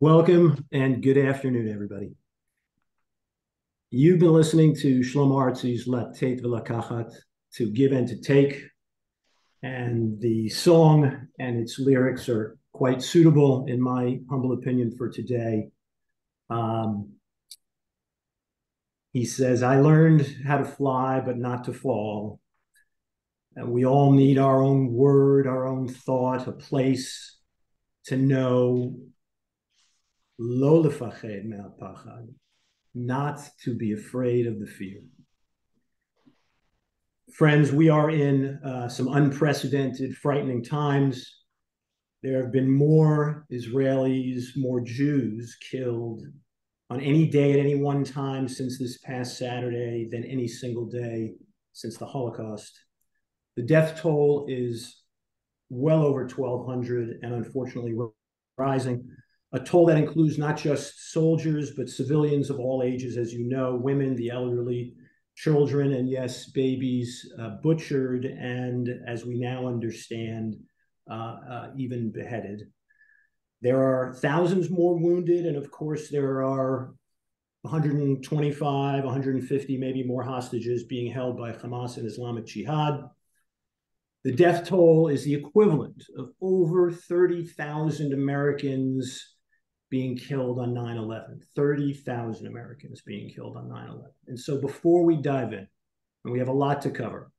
Welcome and good afternoon, everybody. You've been listening to Shlomo Artzi's Latet V'Lakachat, to give and to take, and the song and its lyrics are quite suitable, in my humble opinion, for today. Um, he says, I learned how to fly, but not to fall. And we all need our own word, our own thought, a place to know not to be afraid of the fear. Friends, we are in uh, some unprecedented, frightening times. There have been more Israelis, more Jews killed on any day at any one time since this past Saturday than any single day since the Holocaust. The death toll is well over 1,200 and unfortunately rising. A toll that includes not just soldiers, but civilians of all ages, as you know, women, the elderly, children, and yes, babies uh, butchered, and as we now understand, uh, uh, even beheaded. There are thousands more wounded, and of course, there are 125, 150, maybe more hostages being held by Hamas and Islamic Jihad. The death toll is the equivalent of over 30,000 Americans being killed on 9 11, 30,000 Americans being killed on 9 11. And so before we dive in, and we have a lot to cover,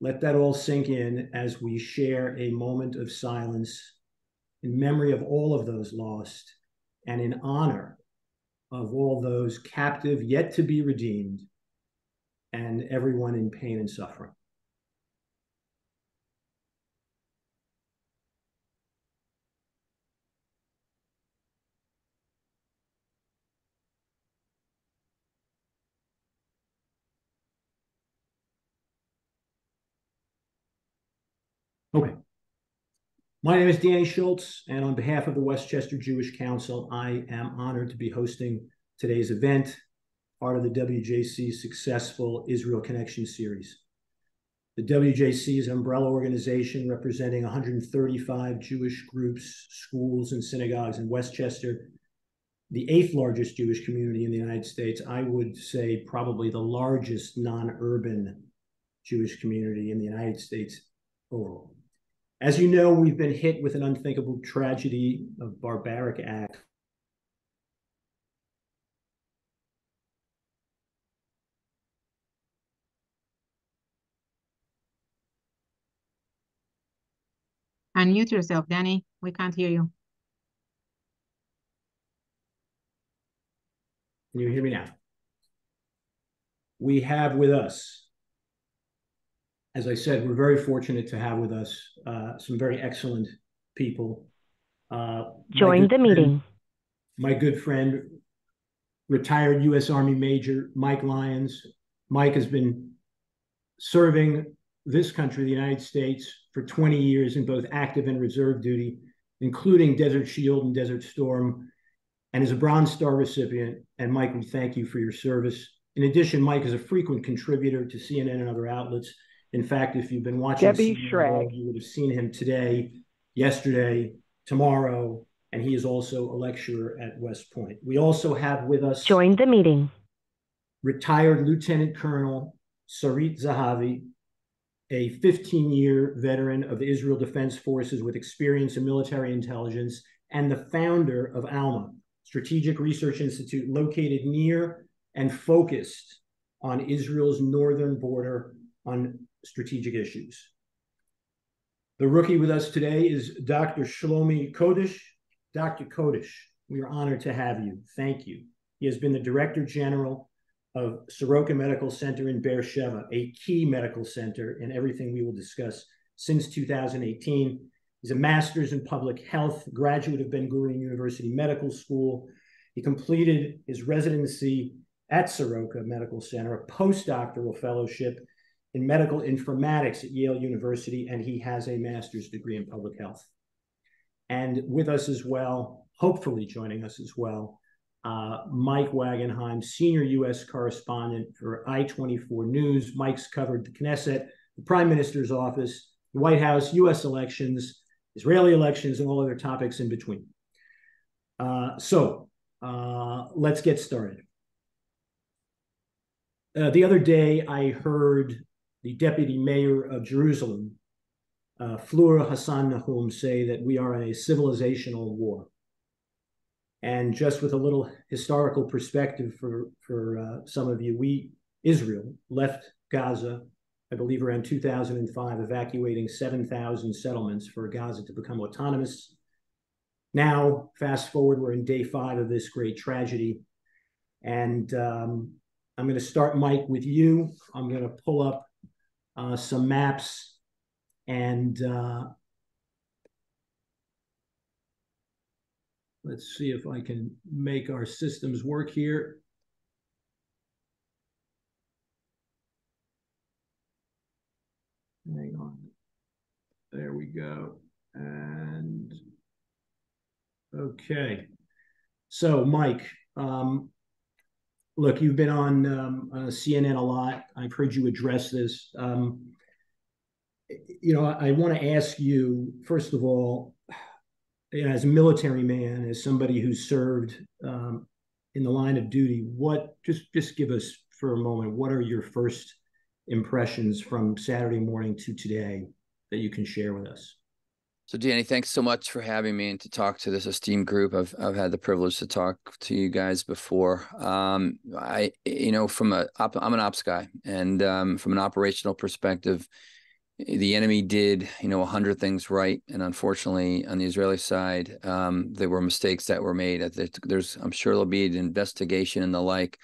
let that all sink in as we share a moment of silence in memory of all of those lost and in honor of all those captive yet to be redeemed and everyone in pain and suffering. Okay. My name is Danny Schultz, and on behalf of the Westchester Jewish Council, I am honored to be hosting today's event, part of the WJC's successful Israel Connection series. The WJC is an umbrella organization representing 135 Jewish groups, schools, and synagogues in Westchester, the eighth largest Jewish community in the United States. I would say probably the largest non urban Jewish community in the United States overall. As you know, we've been hit with an unthinkable tragedy of barbaric act. Unmute yourself, Danny. We can't hear you. Can you hear me now? We have with us as I said, we're very fortunate to have with us uh, some very excellent people. Uh, Join the meeting. my good friend, retired U.S. Army Major Mike Lyons. Mike has been serving this country, the United States, for 20 years in both active and reserve duty, including Desert Shield and Desert Storm, and is a Bronze Star recipient. And Mike, we thank you for your service. In addition, Mike is a frequent contributor to CNN and other outlets in fact, if you've been watching, Debbie Schrag, you would have seen him today, yesterday, tomorrow, and he is also a lecturer at West Point. We also have with us join the meeting retired Lieutenant Colonel Sarit Zehavi, a 15 year veteran of the Israel Defense Forces with experience in military intelligence, and the founder of ALMA, Strategic Research Institute, located near and focused on Israel's northern border on strategic issues. The rookie with us today is Dr. Shlomi Codish. Dr. Codish, we are honored to have you. Thank you. He has been the Director General of Soroka Medical Center in Beersheba, a key medical center in everything we will discuss since 2018. He's a master's in public health, graduate of Ben Gurion University Medical School. He completed his residency at Soroka Medical Center, a postdoctoral fellowship in medical informatics at Yale University, and he has a master's degree in public health. And with us as well, hopefully joining us as well, uh, Mike Wagenheim, senior U.S. correspondent for I-24 News. Mike's covered the Knesset, the Prime Minister's office, the White House, U.S. elections, Israeli elections, and all other topics in between. Uh, so uh, let's get started. Uh, the other day, I heard the deputy mayor of Jerusalem, uh, Fleur Hassan Nahoum, say that we are in a civilizational war. And just with a little historical perspective for, for uh, some of you, we, Israel, left Gaza, I believe around 2005, evacuating 7,000 settlements for Gaza to become autonomous. Now, fast forward, we're in day five of this great tragedy. And um, I'm going to start, Mike, with you. I'm going to pull up uh, some maps and uh, Let's see if I can make our systems work here. Hang on. There we go. And okay. So, Mike, um, look, you've been on um, uh, CNN a lot. I've heard you address this. Um, you know, I, I want to ask you, first of all, as a military man, as somebody who's served um, in the line of duty, what just just give us for a moment, what are your first impressions from Saturday morning to today that you can share with us? So, Danny, thanks so much for having me and to talk to this esteemed group. I've I've had the privilege to talk to you guys before. Um, I, you know, from a I'm an ops guy, and um, from an operational perspective, the enemy did, you know, a hundred things right, and unfortunately, on the Israeli side, um, there were mistakes that were made. There's, I'm sure there'll be an investigation and the like,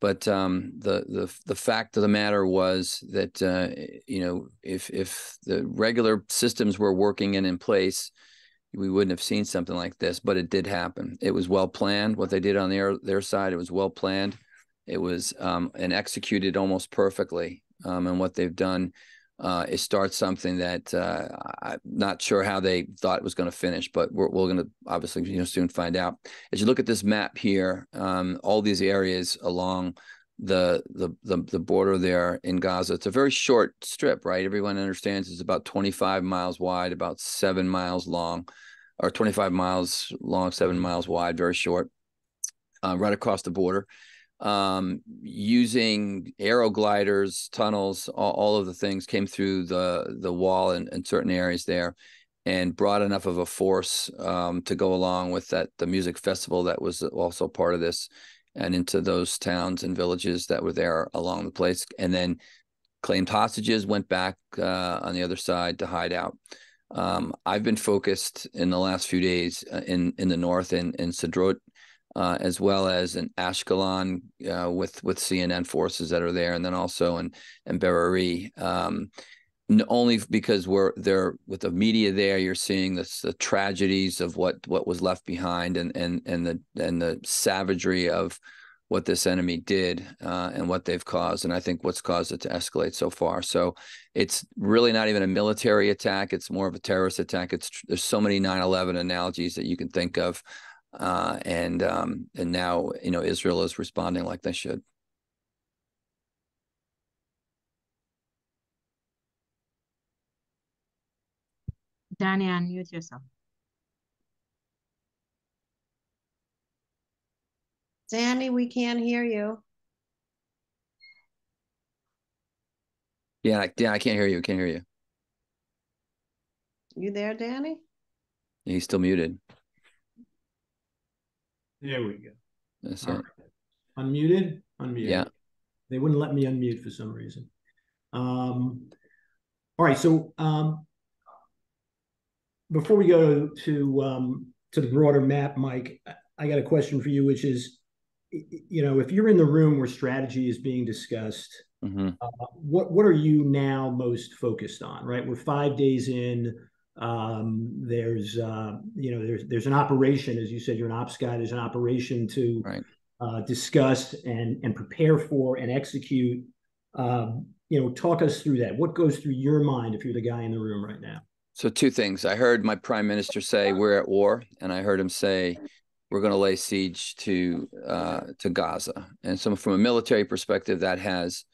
but um, the the the fact of the matter was that uh, you know, if if the regular systems were working and in place, we wouldn't have seen something like this. But it did happen. It was well planned. What they did on their their side, it was well planned. It was um, and executed almost perfectly. Um, and what they've done uh, it starts something that uh, I'm not sure how they thought it was going to finish, but we're, we're going to obviously you know soon find out. As you look at this map here, um, all these areas along the, the the the border there in Gaza, it's a very short strip, right? Everyone understands it's about 25 miles wide, about seven miles long, or 25 miles long, seven miles wide, very short, uh, right across the border um, using paragliders, tunnels, all, all, of the things came through the the wall in, in, certain areas there, and brought enough of a force um, to go along with that the music festival that was also part of this, and into those towns and villages that were there along the place, and then claimed hostages went back uh, on the other side to hide out. Um, I've been focused in the last few days uh, in in the north in in Sderot uh, as well as in Ashkelon uh, with with CNN forces that are there, and then also in in Be'eri. Um, only because we're there with the media there, you're seeing this, the tragedies of what what was left behind, and and and the and the savagery of what this enemy did uh, and what they've caused, and I think what's caused it to escalate so far. So it's really not even a military attack; it's more of a terrorist attack. It's there's so many 9/11 analogies that you can think of uh, and um, and now you know Israel is responding like they should. Danny, unmute yourself. Danny, we can't hear you. Yeah, I, yeah, I can't hear you. Can't hear you. You there, Danny? He's still muted. There we go. That's it. Right. Unmuted? Unmuted. Yeah. They wouldn't let me unmute for some reason. Um, all right. So um, before we go to um, to the broader map, Mike, I got a question for you, which is, you know, if you're in the room where strategy is being discussed, mm-hmm. uh, what what are you now most focused on? Right, we're five days in. Um, there's uh, you know there's there's an operation, as you said, you're an ops guy. There's an operation to right. uh, discuss and and prepare for and execute. Um, you know, talk us through that. What goes through your mind if you're the guy in the room right now? So two things. I heard my prime minister say we're at war, and I heard him say we're going to lay siege to uh, to Gaza. And so, from a military perspective, that has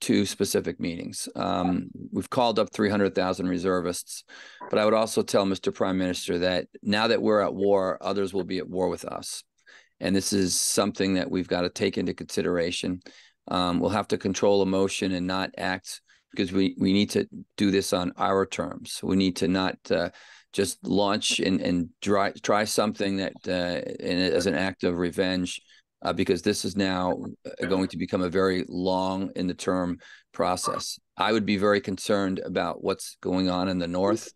two specific meetings. Um, we've called up 300,000 reservists, but I would also tell Mr. Prime Minister that now that we're at war, others will be at war with us. And this is something that we've got to take into consideration. Um, we'll have to control emotion and not act because we, we need to do this on our terms. We need to not uh, just launch and, and try, try something that uh, in, as an act of revenge uh, because this is now uh, going to become a very long in the term process. I would be very concerned about what's going on in the north.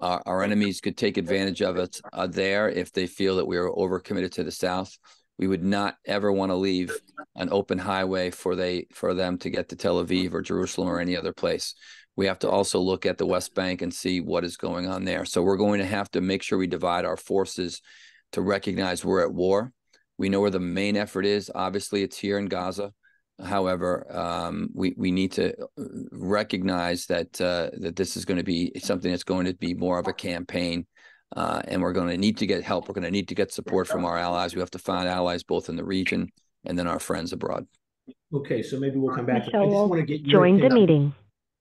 Uh, our enemies could take advantage of it uh, there if they feel that we are overcommitted to the south. We would not ever want to leave an open highway for they for them to get to Tel Aviv or Jerusalem or any other place. We have to also look at the West Bank and see what is going on there. So we're going to have to make sure we divide our forces to recognize we're at war we know where the main effort is. Obviously, it's here in Gaza. However, um, we we need to uh, recognize that uh, that this is going to be something that's going to be more of a campaign, uh, and we're going to need to get help. We're going to need to get support from our allies. We have to find allies both in the region and then our friends abroad. Okay, so maybe we'll come back. Michelle I just will want to get your Join the meeting.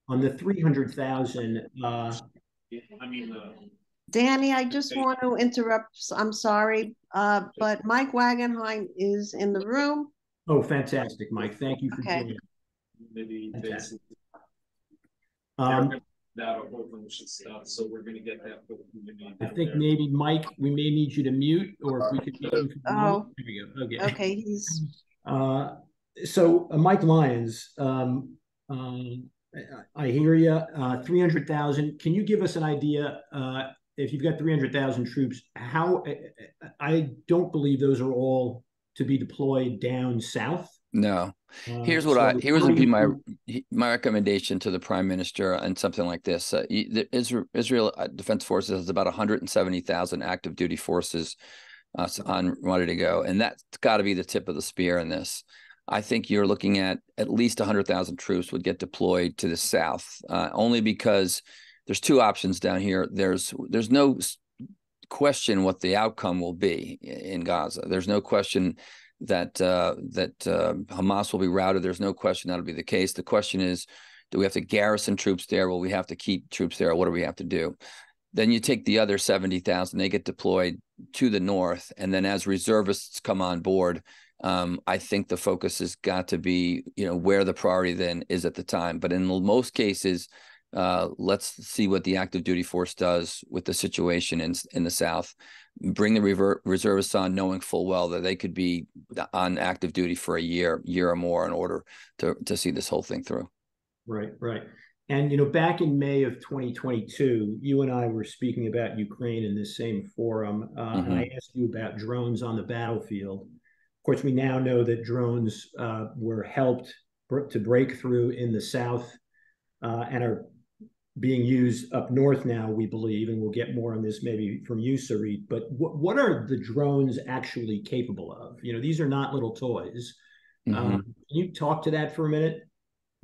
on the three hundred thousand. Uh, I mean, uh, Danny, I just want to interrupt. I'm sorry, uh, but Mike Wagenheim is in the room. oh, fantastic, Mike. Thank you for Okay. joining. maybe Okay. Jason. Um, That a whole bunch of stuff, so we're gonna get that. for the community I down think there. maybe Mike, we may need you to mute, or if we could. mute you for Oh. moment. There we go. Okay. Okay, he's, Uh, so uh, Mike Lyons, um, um, I, I hear you. Uh, three hundred thousand. Can you give us an idea? Uh, if you've got three hundred thousand troops, how? I, I don't believe those are all to be deployed down south. No, Uh, here's what I so here how would be my my recommendation to the prime minister on something like this. Uh, the Israel Israel uh, Defense Forces has about 170,000 active duty forces uh, on ready to go, and that's got to be the tip of the spear in this. I think you're looking at at least 100,000 troops would get deployed to the south, uh, only because there's two options down here. There's there's no question what the outcome will be in Gaza. There's no question that uh, that uh, Hamas will be routed. There's no question that'll be the case. The question is, do we have to garrison troops there? Will we have to keep troops there? What do we have to do? Then you take the other seventy thousand; they get deployed to the north, and then as reservists come on board, um, I think the focus has got to be, you know, where the priority then is at the time. But in most cases, uh, let's see what the active duty force does with the situation in in the south. Bring the rever- reservists on, knowing full well that they could be on active duty for a year, year or more, in order to to see this whole thing through. Right, right. And you know, back in May of 2022, you and I were speaking about Ukraine in this same forum, uh, and I asked you about drones on the battlefield. Of course, we now know that drones uh, were helped to break through in the south uh, and are being used up north now, we believe, and we'll get more on this maybe from you, Sarit. But what what are the drones actually capable of? You know, these are not little toys. Mhm. Um, can you talk to that for a minute?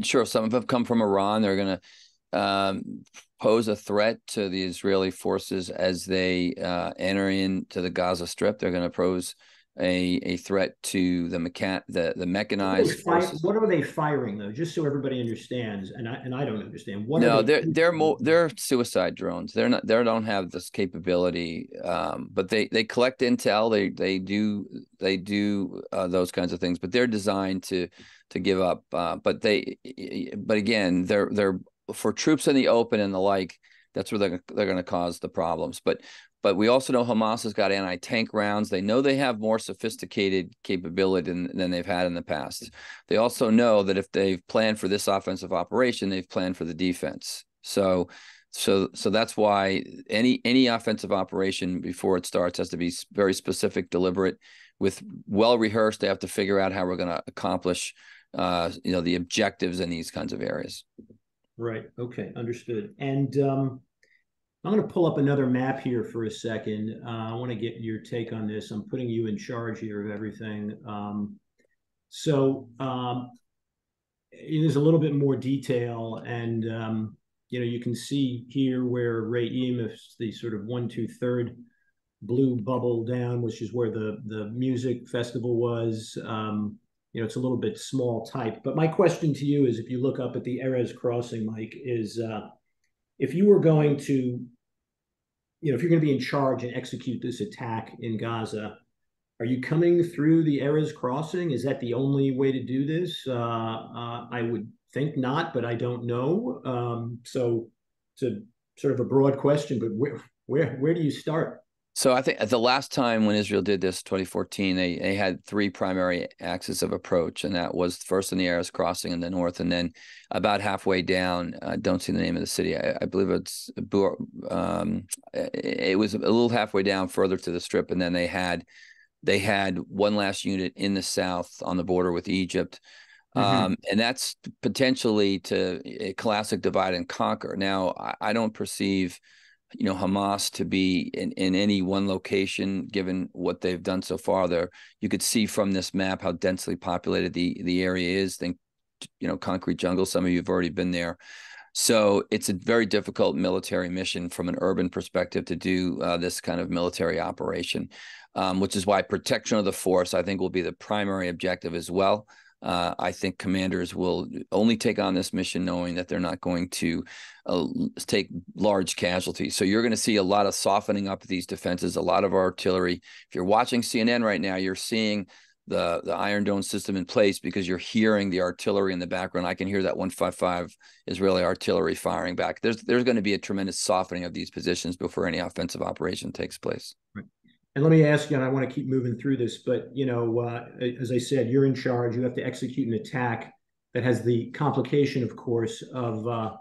Sure, some of them come from Iran. They're going to um, pose a threat to the Israeli forces as they uh, enter into the Gaza Strip. They're going to pose a a threat to the mechan the the What are, mechanized fi- what are they firing though? Just so everybody understands, and I and I don't understand. What no, are they they're they're more they're suicide drones. They're not they don't have this capability, um, but they they collect intel. They they do they do uh, those kinds of things, but they're designed to to give up. Uh, but they but again, they're they're for troops in the open and the like. That's where they're they're going to cause the problems. But but we also know Hamas has got anti tank rounds. They know they have more sophisticated capability than, than they've had in the past. They also know that if they've planned for this offensive operation, they've planned for the defense. So, so, so that's why any any offensive operation before it starts has to be very specific, deliberate, with well rehearsed. They have to figure out how we're going to accomplish, uh, you know, the objectives in these kinds of areas. Right. Okay. Understood. And um, I'm going to pull up another map here for a second. Uh, I want to get your take on this. I'm putting you in charge here of everything. Um, so um, there's a little bit more detail, and um, you know you can see here where Re'im is the sort of one two third blue bubble down, which is where the the music festival was. Um, you know, it's a little bit small type. But my question to you is, if you look up at the Erez crossing, Mike, is uh, if you were going to, you know, if you're going to be in charge and execute this attack in Gaza, are you coming through the Erez crossing? Is that the only way to do this? Uh, uh, I would think not, but I don't know. Um, so it's a sort of a broad question, but where where where do you start? So I think the last time when Israel did this, 2014, they, they had three primary axes of approach, and that was first in the Erez crossing in the north, and then about halfway down. I don't see the name of the city. I, I believe it's um, it was a little halfway down further to the strip, and then they had they had one last unit in the south on the border with Egypt. Mm-hmm. Um, and that's potentially to a classic divide and conquer. Now, I, I don't perceive you know Hamas to be in, in any one location given what they've done so far there. You could see from this map how densely populated the the area is. Think you know concrete jungle. Some of you have already been there. So it's a very difficult military mission from an urban perspective to do uh, this kind of military operation um, which is why protection of the force i think will be the primary objective as well uh, I think commanders will only take on this mission knowing that they're not going to uh, take large casualties. So you're going to see a lot of softening up these defenses, a lot of artillery. If you're watching CNN right now, you're seeing the the Iron Dome system in place because you're hearing the artillery in the background. I can hear that 155 Israeli artillery firing back. There's there's going to be a tremendous softening of these positions before any offensive operation takes place. Right. And let me ask you, and I want to keep moving through this, but you know, uh, as I said, you're in charge. You have to execute an attack that has the complication, of course, of uh,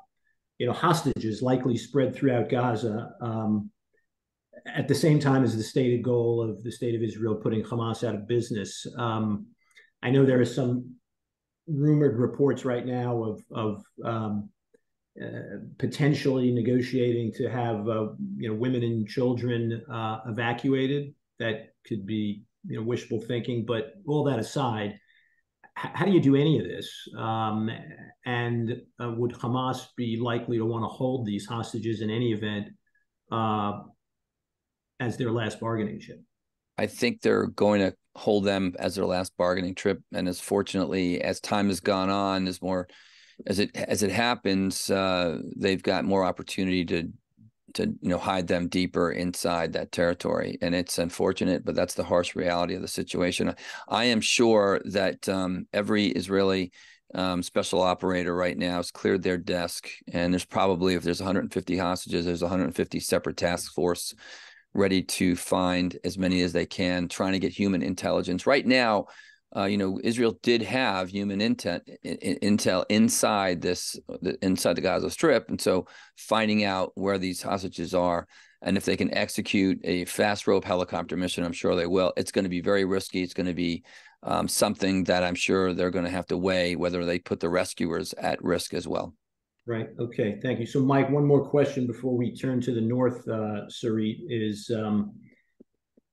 you know hostages likely spread throughout Gaza. Um, at the same time as the stated goal of the state of Israel putting Hamas out of business. Um, I know there are some rumored reports right now of of um, uh, potentially negotiating to have uh, you know women and children uh, evacuated. That could be you know wishful thinking, but all that aside, h- how do you do any of this? Um, and uh, would Hamas be likely to want to hold these hostages in any event uh, as their last bargaining chip? I think they're going to hold them as their last bargaining trip, and as fortunately as time has gone on, there's more as it as it happens, uh, they've got more opportunity to to you know hide them deeper inside that territory, and it's unfortunate, but that's the harsh reality of the situation. I am sure that um, every Israeli um, special operator right now has cleared their desk, and there's probably if there's 150 hostages, there's 150 separate task force ready to find as many as they can, trying to get human intelligence. Right now, uh, you know, Israel did have human intent, intel inside this, inside the Gaza Strip, and so finding out where these hostages are, and if they can execute a fast rope helicopter mission, I'm sure they will. It's going to be very risky. It's going to be um, something that I'm sure they're going to have to weigh whether they put the rescuers at risk as well. Right. Okay. Thank you. So, Mike, one more question before we turn to the north, uh, is. Um,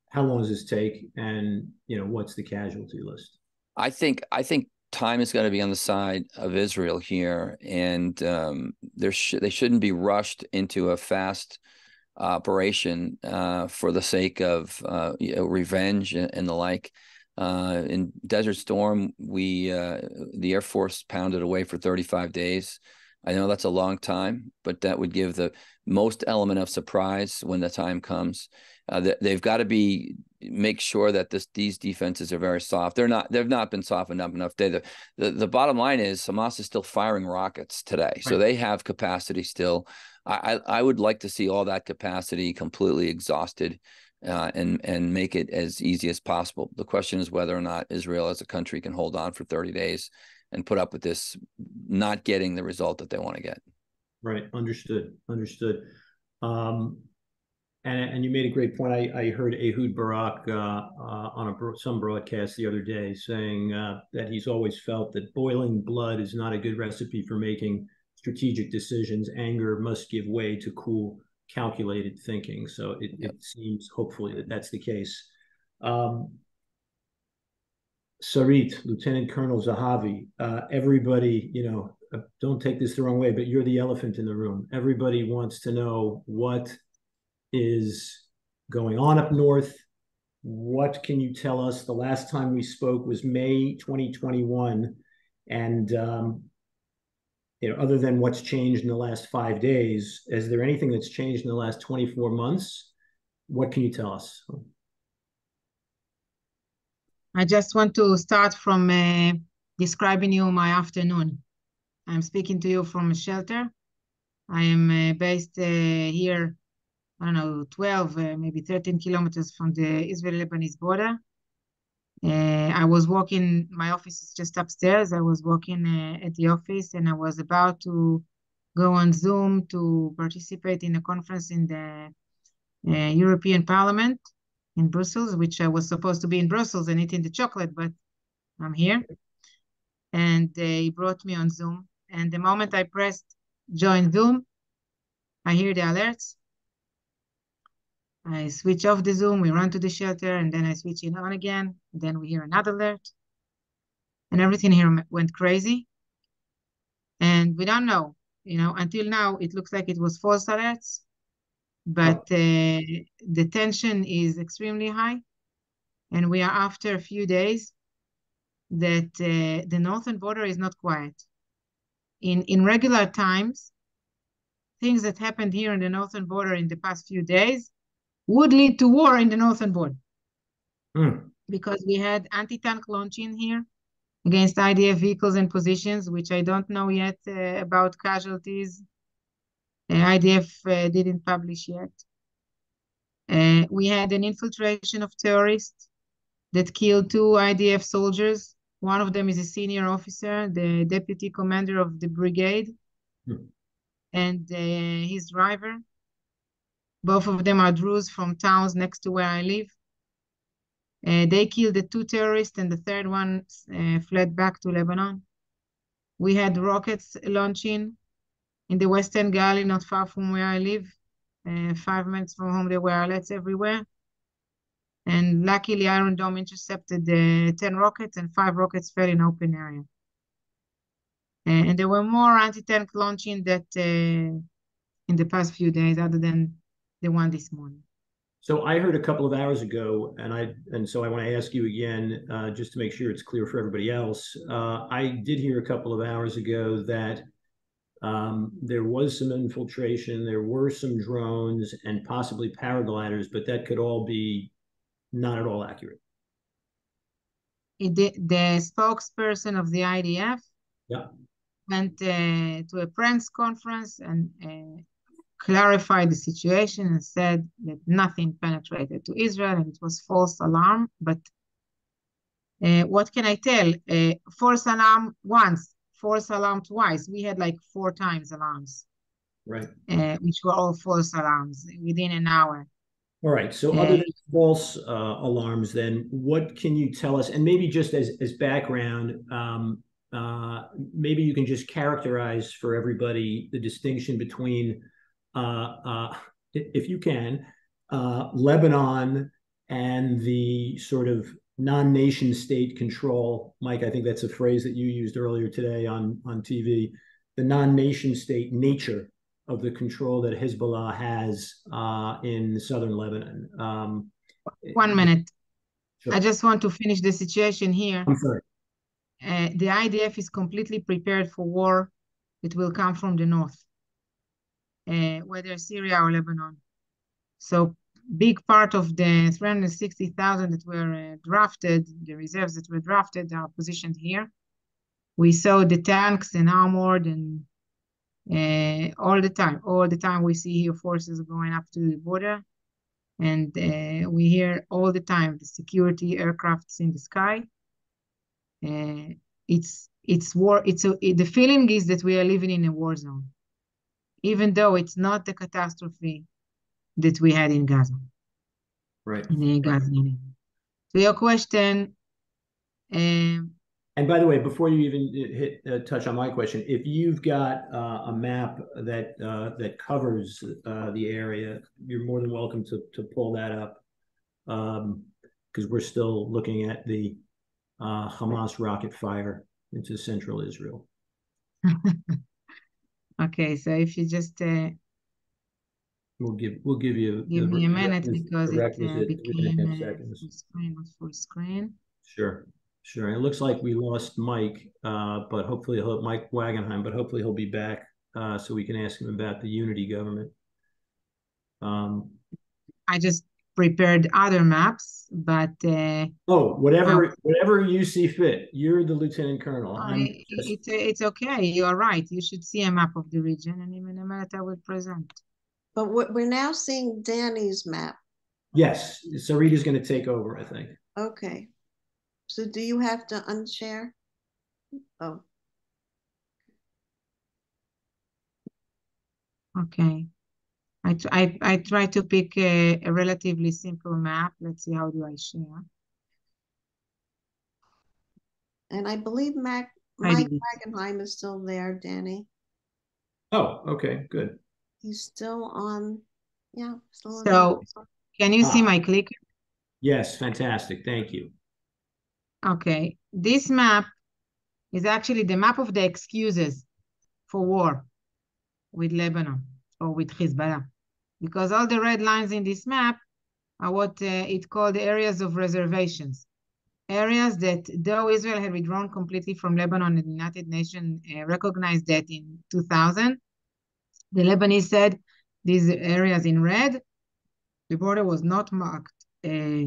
how long does this take? And you know what's the casualty list? I think i think time is going to be on the side of israel here and um, there sh- they shouldn't be rushed into a fast operation uh, for the sake of uh, you know, revenge and, and, the like. Uh, in desert storm we uh, the air force pounded away for 35 days I know that's a long time, but that would give the most element of surprise when the time comes. Uh, they've got to be make sure that this these defenses are very soft. They're not. They've not been softened up enough. They, the, the the bottom line is Hamas is still firing rockets today, right. so they have capacity still. I, I would like to see all that capacity completely exhausted. Uh, and and make it as easy as possible. The question is whether or not Israel as a country can hold on for 30 days and put up with this not getting the result that they want to get. Right. Understood. Understood. Um, and, and you made a great point. I, I heard Ehud Barak uh, uh, on a, some broadcast the other day saying uh, that he's always felt that boiling blood is not a good recipe for making strategic decisions. Anger must give way to cool, calculated thinking. So it, yep. it seems hopefully that that's the case. Um, Sarit, Lieutenant Colonel Zehavi, uh, everybody, you know, uh, don't take this the wrong way, but you're the elephant in the room. Everybody wants to know what is going on up north. What can you tell us? The last time we spoke was May 2021. And, um, you know, other than what's changed in the last five days, is there anything that's changed in the last 24 months? What can you tell us? I just want to start from uh, describing you my afternoon. I'm speaking to you from a shelter. I am uh, based uh, here, I don't know, 12, uh, maybe 13 kilometers from the Israel-Lebanese border. Uh, I was walking, my office is just upstairs. I was walking uh, at the office and I was about to go on Zoom to participate in a conference in the European Parliament in Brussels, which I was supposed to be in Brussels and eating the chocolate, but I'm here. And they brought me on Zoom. And the moment I pressed join Zoom, I hear the alerts. I switch off the Zoom, we run to the shelter, and then I switch it on again. Then we hear another alert. And everything here went crazy. And we don't know, you know, until now, it looks like it was false alerts but uh, the tension is extremely high. And we are after a few days that uh, the northern border is not quiet. In, in regular times, things that happened here in the northern border in the past few days would lead to war in the northern border. Mm. Because we had anti-tank launching here against IDF vehicles and positions, which I don't know yet uh, about casualties IDF uh, didn't publish yet. Uh, we had an infiltration of terrorists that killed two IDF soldiers. One of them is a senior officer, the deputy commander of the brigade, hmm. and uh, his driver. Both of them are Druze from towns next to where I live. Uh, they killed the two terrorists, and the third one uh, fled back to Lebanon. We had rockets launching in the Western Galilee, not far from where I live. Uh, five minutes from home, there were alerts everywhere. And luckily, Iron Dome intercepted the 10 rockets and five rockets fell in open area. Uh, and there were more anti-tank launching that uh, in the past few days, other than the one this morning. So I heard a couple of hours ago, and I and so I want to ask you again, uh, just to make sure it's clear for everybody else. Uh, I did hear a couple of hours ago that um, there was some infiltration, there were some drones and possibly paragliders, but that could all be not at all accurate. The, the spokesperson of the IDF yeah. went uh, to a press conference and uh, clarified the situation and said that nothing penetrated to Israel and it was false alarm. But uh, what can I tell? Uh, false alarm once, false alarm twice. We had like four times alarms. Right. Uh, which were all false alarms within an hour. All right. So uh, other than false uh, alarms, then what can you tell us? And maybe just as as background, um, uh, maybe you can just characterize for everybody the distinction between, uh, uh, if you can, Lebanon and the sort of non-nation state control. Mike, I think that's a phrase that you used earlier today on, on TV. The non-nation state nature of the control that Hezbollah has uh, in southern Lebanon. Um, One minute. Sure. I just want to finish the situation here. I'm sorry. Uh, the IDF is completely prepared for war. It will come from the north, uh, whether Syria or Lebanon. So big part of the 360,000 that were uh, drafted, the reserves that were drafted are positioned here. We saw the tanks and armored and uh, all the time, all the time we see here forces going up to the border. And uh, we hear all the time the security aircrafts in the sky. Uh, it's it's war. It's a, it, the feeling is that we are living in a war zone, even though it's not the catastrophe that we had in Gaza. Right. In Gaza. So your question. Um, and by the way, before you even hit uh, touch on my question, if you've got uh, a map that uh, that covers uh, the area, you're more than welcome to to pull that up, because um, we're still looking at the uh, Hamas rocket fire into central Israel. Okay, so if you just uh, We'll give, we'll give you. give the me a minute because it uh, requisite three a became uh, seconds. full screen, not full screen. Sure, sure. It looks like we lost Mike, uh, but hopefully he'll, Mike Wagenheim, but hopefully he'll be back, uh, so we can ask him about the unity government. Um, I just prepared other maps, but uh, oh, whatever, whatever you see fit. You're the lieutenant colonel. I'm I, just- it's it's okay. You are right. You should see a map of the region, and in a minute I will present. But we're, we're now seeing Danny's map. Yes, Sarita's gonna take over, I think. Okay. So do you have to unshare? Oh, Okay. I I I try to pick a, a relatively simple map. Let's see how do I share. and I believe Mac, I Mike did. Wagenheim is still there, Danny. Oh, okay, good. He's still on, yeah, still on. So- Can you see Ah. my clicker? Yes, fantastic. Thank you. Okay, this map is actually the map of the excuses for war with Lebanon or with Hezbollah. Because all the red lines in this map are what uh, it called areas of reservations. Areas that, though Israel had withdrawn completely from Lebanon and the United Nations uh, recognized that in 2000, the Lebanese said these areas in red, the border was not marked uh,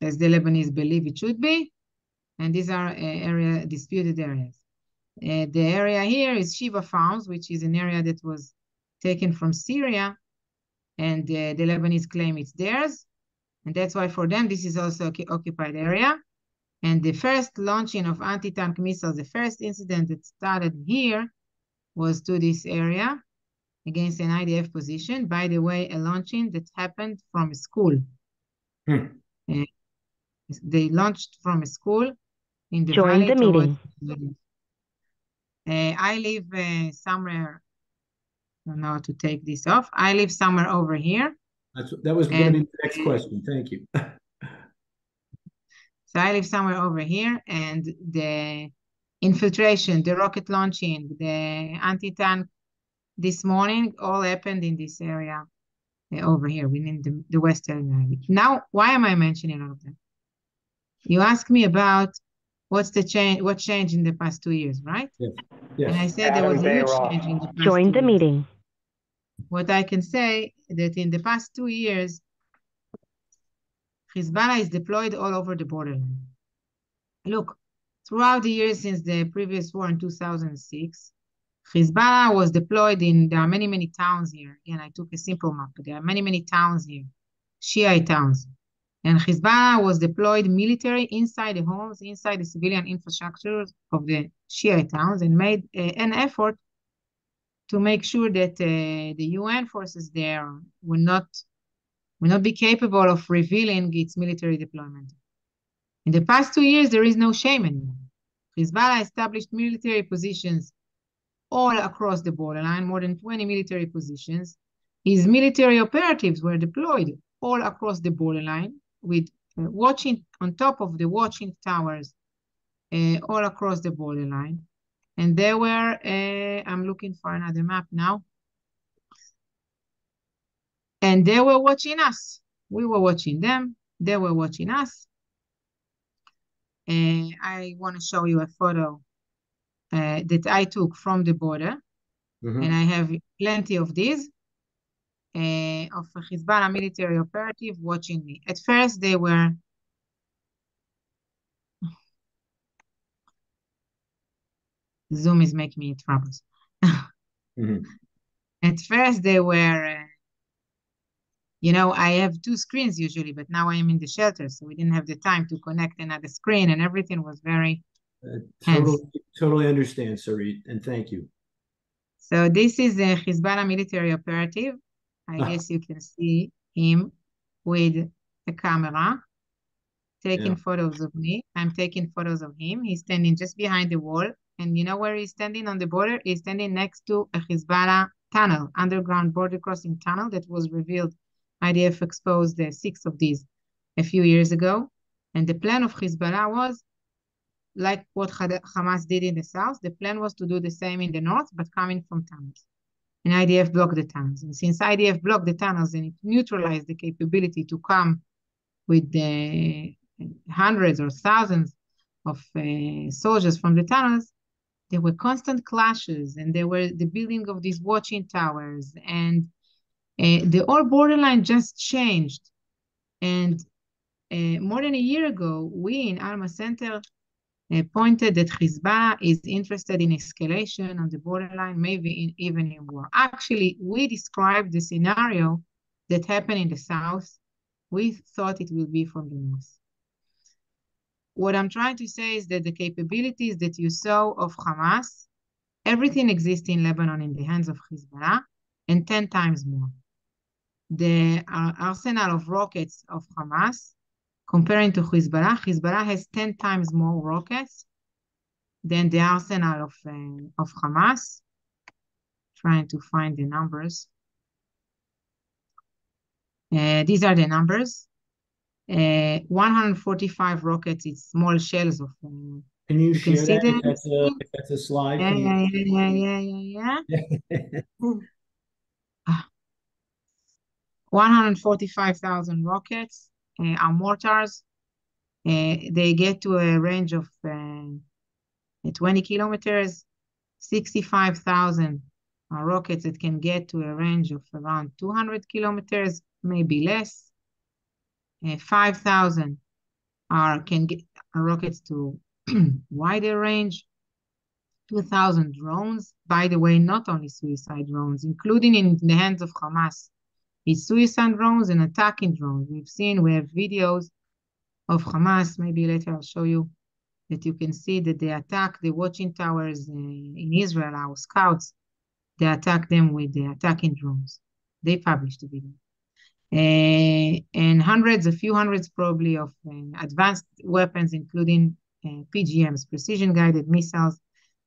as the Lebanese believe it should be, and these are uh, area disputed areas. Uh, the area here is Shebaa Farms, which is an area that was taken from Syria, and uh, the Lebanese claim it's theirs, and that's why for them this is also occu- occupied area. And the first launching of anti-tank missiles, the first incident that started here, was to this area against an IDF position. By the way, a launching that happened from a school. Hmm. Uh, they launched from a school in the Join valley the towards meeting. uh, I live uh, somewhere. I don't know how to take this off. I live somewhere over here. That's, that was gonna be the next question. Thank you. So I live somewhere over here, and the infiltration, the rocket launching, the anti-tank this morning all happened in this area uh, over here within the, the western area. Now, why am I mentioning all of that? You asked me about what's the change, what changed in the past two years, right? Yes. yes. And I Yes, said there was a huge change in the past Join two the years. meeting. What I can say that in the past two years, Hezbollah is deployed all over the borderline. Look, throughout the years since the previous war in 2006, Hezbollah was deployed in, there are many, many towns here. Again, I took a simple map, there are many, many towns here, Shiite towns. And Hezbollah was deployed military inside the homes, inside the civilian infrastructures of the Shiite towns and made uh, an effort to make sure that uh, the UN forces there will not will not be capable of revealing its military deployment. In the past two years, there is no shame anymore. Hezbollah established military positions all across the borderline, more than 20 military positions. His military operatives were deployed all across the borderline with uh, watching on top of the watching towers uh, all across the borderline. And they were, uh, I'm looking for another map now. And they were watching us. We were watching them. They were watching us. And I want to show you a photo uh, that I took from the border. Mhm. And I have plenty of these uh, of a Hezbollah military operative watching me. At first, they were Zoom is making me troubles. Mhm. At first, they were, uh, you know, I have two screens usually, but now I am in the shelter, so we didn't have the time to connect another screen, and everything was very. Uh. Totally, totally understand, Sarit, and thank you. So this is a Hezbollah military operative. I Ah. guess you can see him with a camera taking Yeah. photos of me. I'm taking photos of him. He's standing just behind the wall. And you know where he's standing on the border? He's standing next to a Hezbollah tunnel, underground border crossing tunnel that was revealed. IDF exposed the six of these a few years ago. And the plan of Hezbollah was like what Hamas did in the south, the plan was to do the same in the north, but coming from tunnels. And IDF blocked the tunnels. And since IDF blocked the tunnels and it neutralized the capability to come with the hundreds or thousands of uh, soldiers from the tunnels, there were constant clashes and there were the building of these watching towers and uh, the whole borderline just changed. And uh, more than a year ago, we in Alma Center pointed that Hezbollah is interested in escalation on the borderline, maybe in, even in war. Actually, we described the scenario that happened in the south. We thought it will be from the north. What I'm trying to say is that the capabilities that you saw of Hamas, everything exists in Lebanon in the hands of Hezbollah, and 10 times more. The uh, arsenal of rockets of Hamas Comparing to Hezbollah, Hezbollah has 10 times more rockets than the arsenal of, uh, of Hamas. Trying to find the numbers. Uh, these are the numbers. Uh, 145 rockets, it's small shells of. Uh, can you, you share can that, if that's, a, if that's a slide? Yeah, yeah, yeah, yeah, yeah, yeah, yeah. 145,000 rockets, uh, our mortars, uh, they get to a range of uh, 20 kilometers, 65,000 rockets that can get to a range of around 200 kilometers, maybe less. 5,000 are can get rockets to wider range. 2,000 drones. By the way, not only suicide drones, including in the hands of Hamas is suicide drones and attacking drones. We've seen, we have videos of Hamas, maybe later I'll show you, that you can see that they attack the watching towers in Israel, our scouts, they attack them with the attacking drones. They published the video. Uh, and hundreds, a few hundreds probably of uh, advanced weapons, including uh, PGMs, precision guided missiles,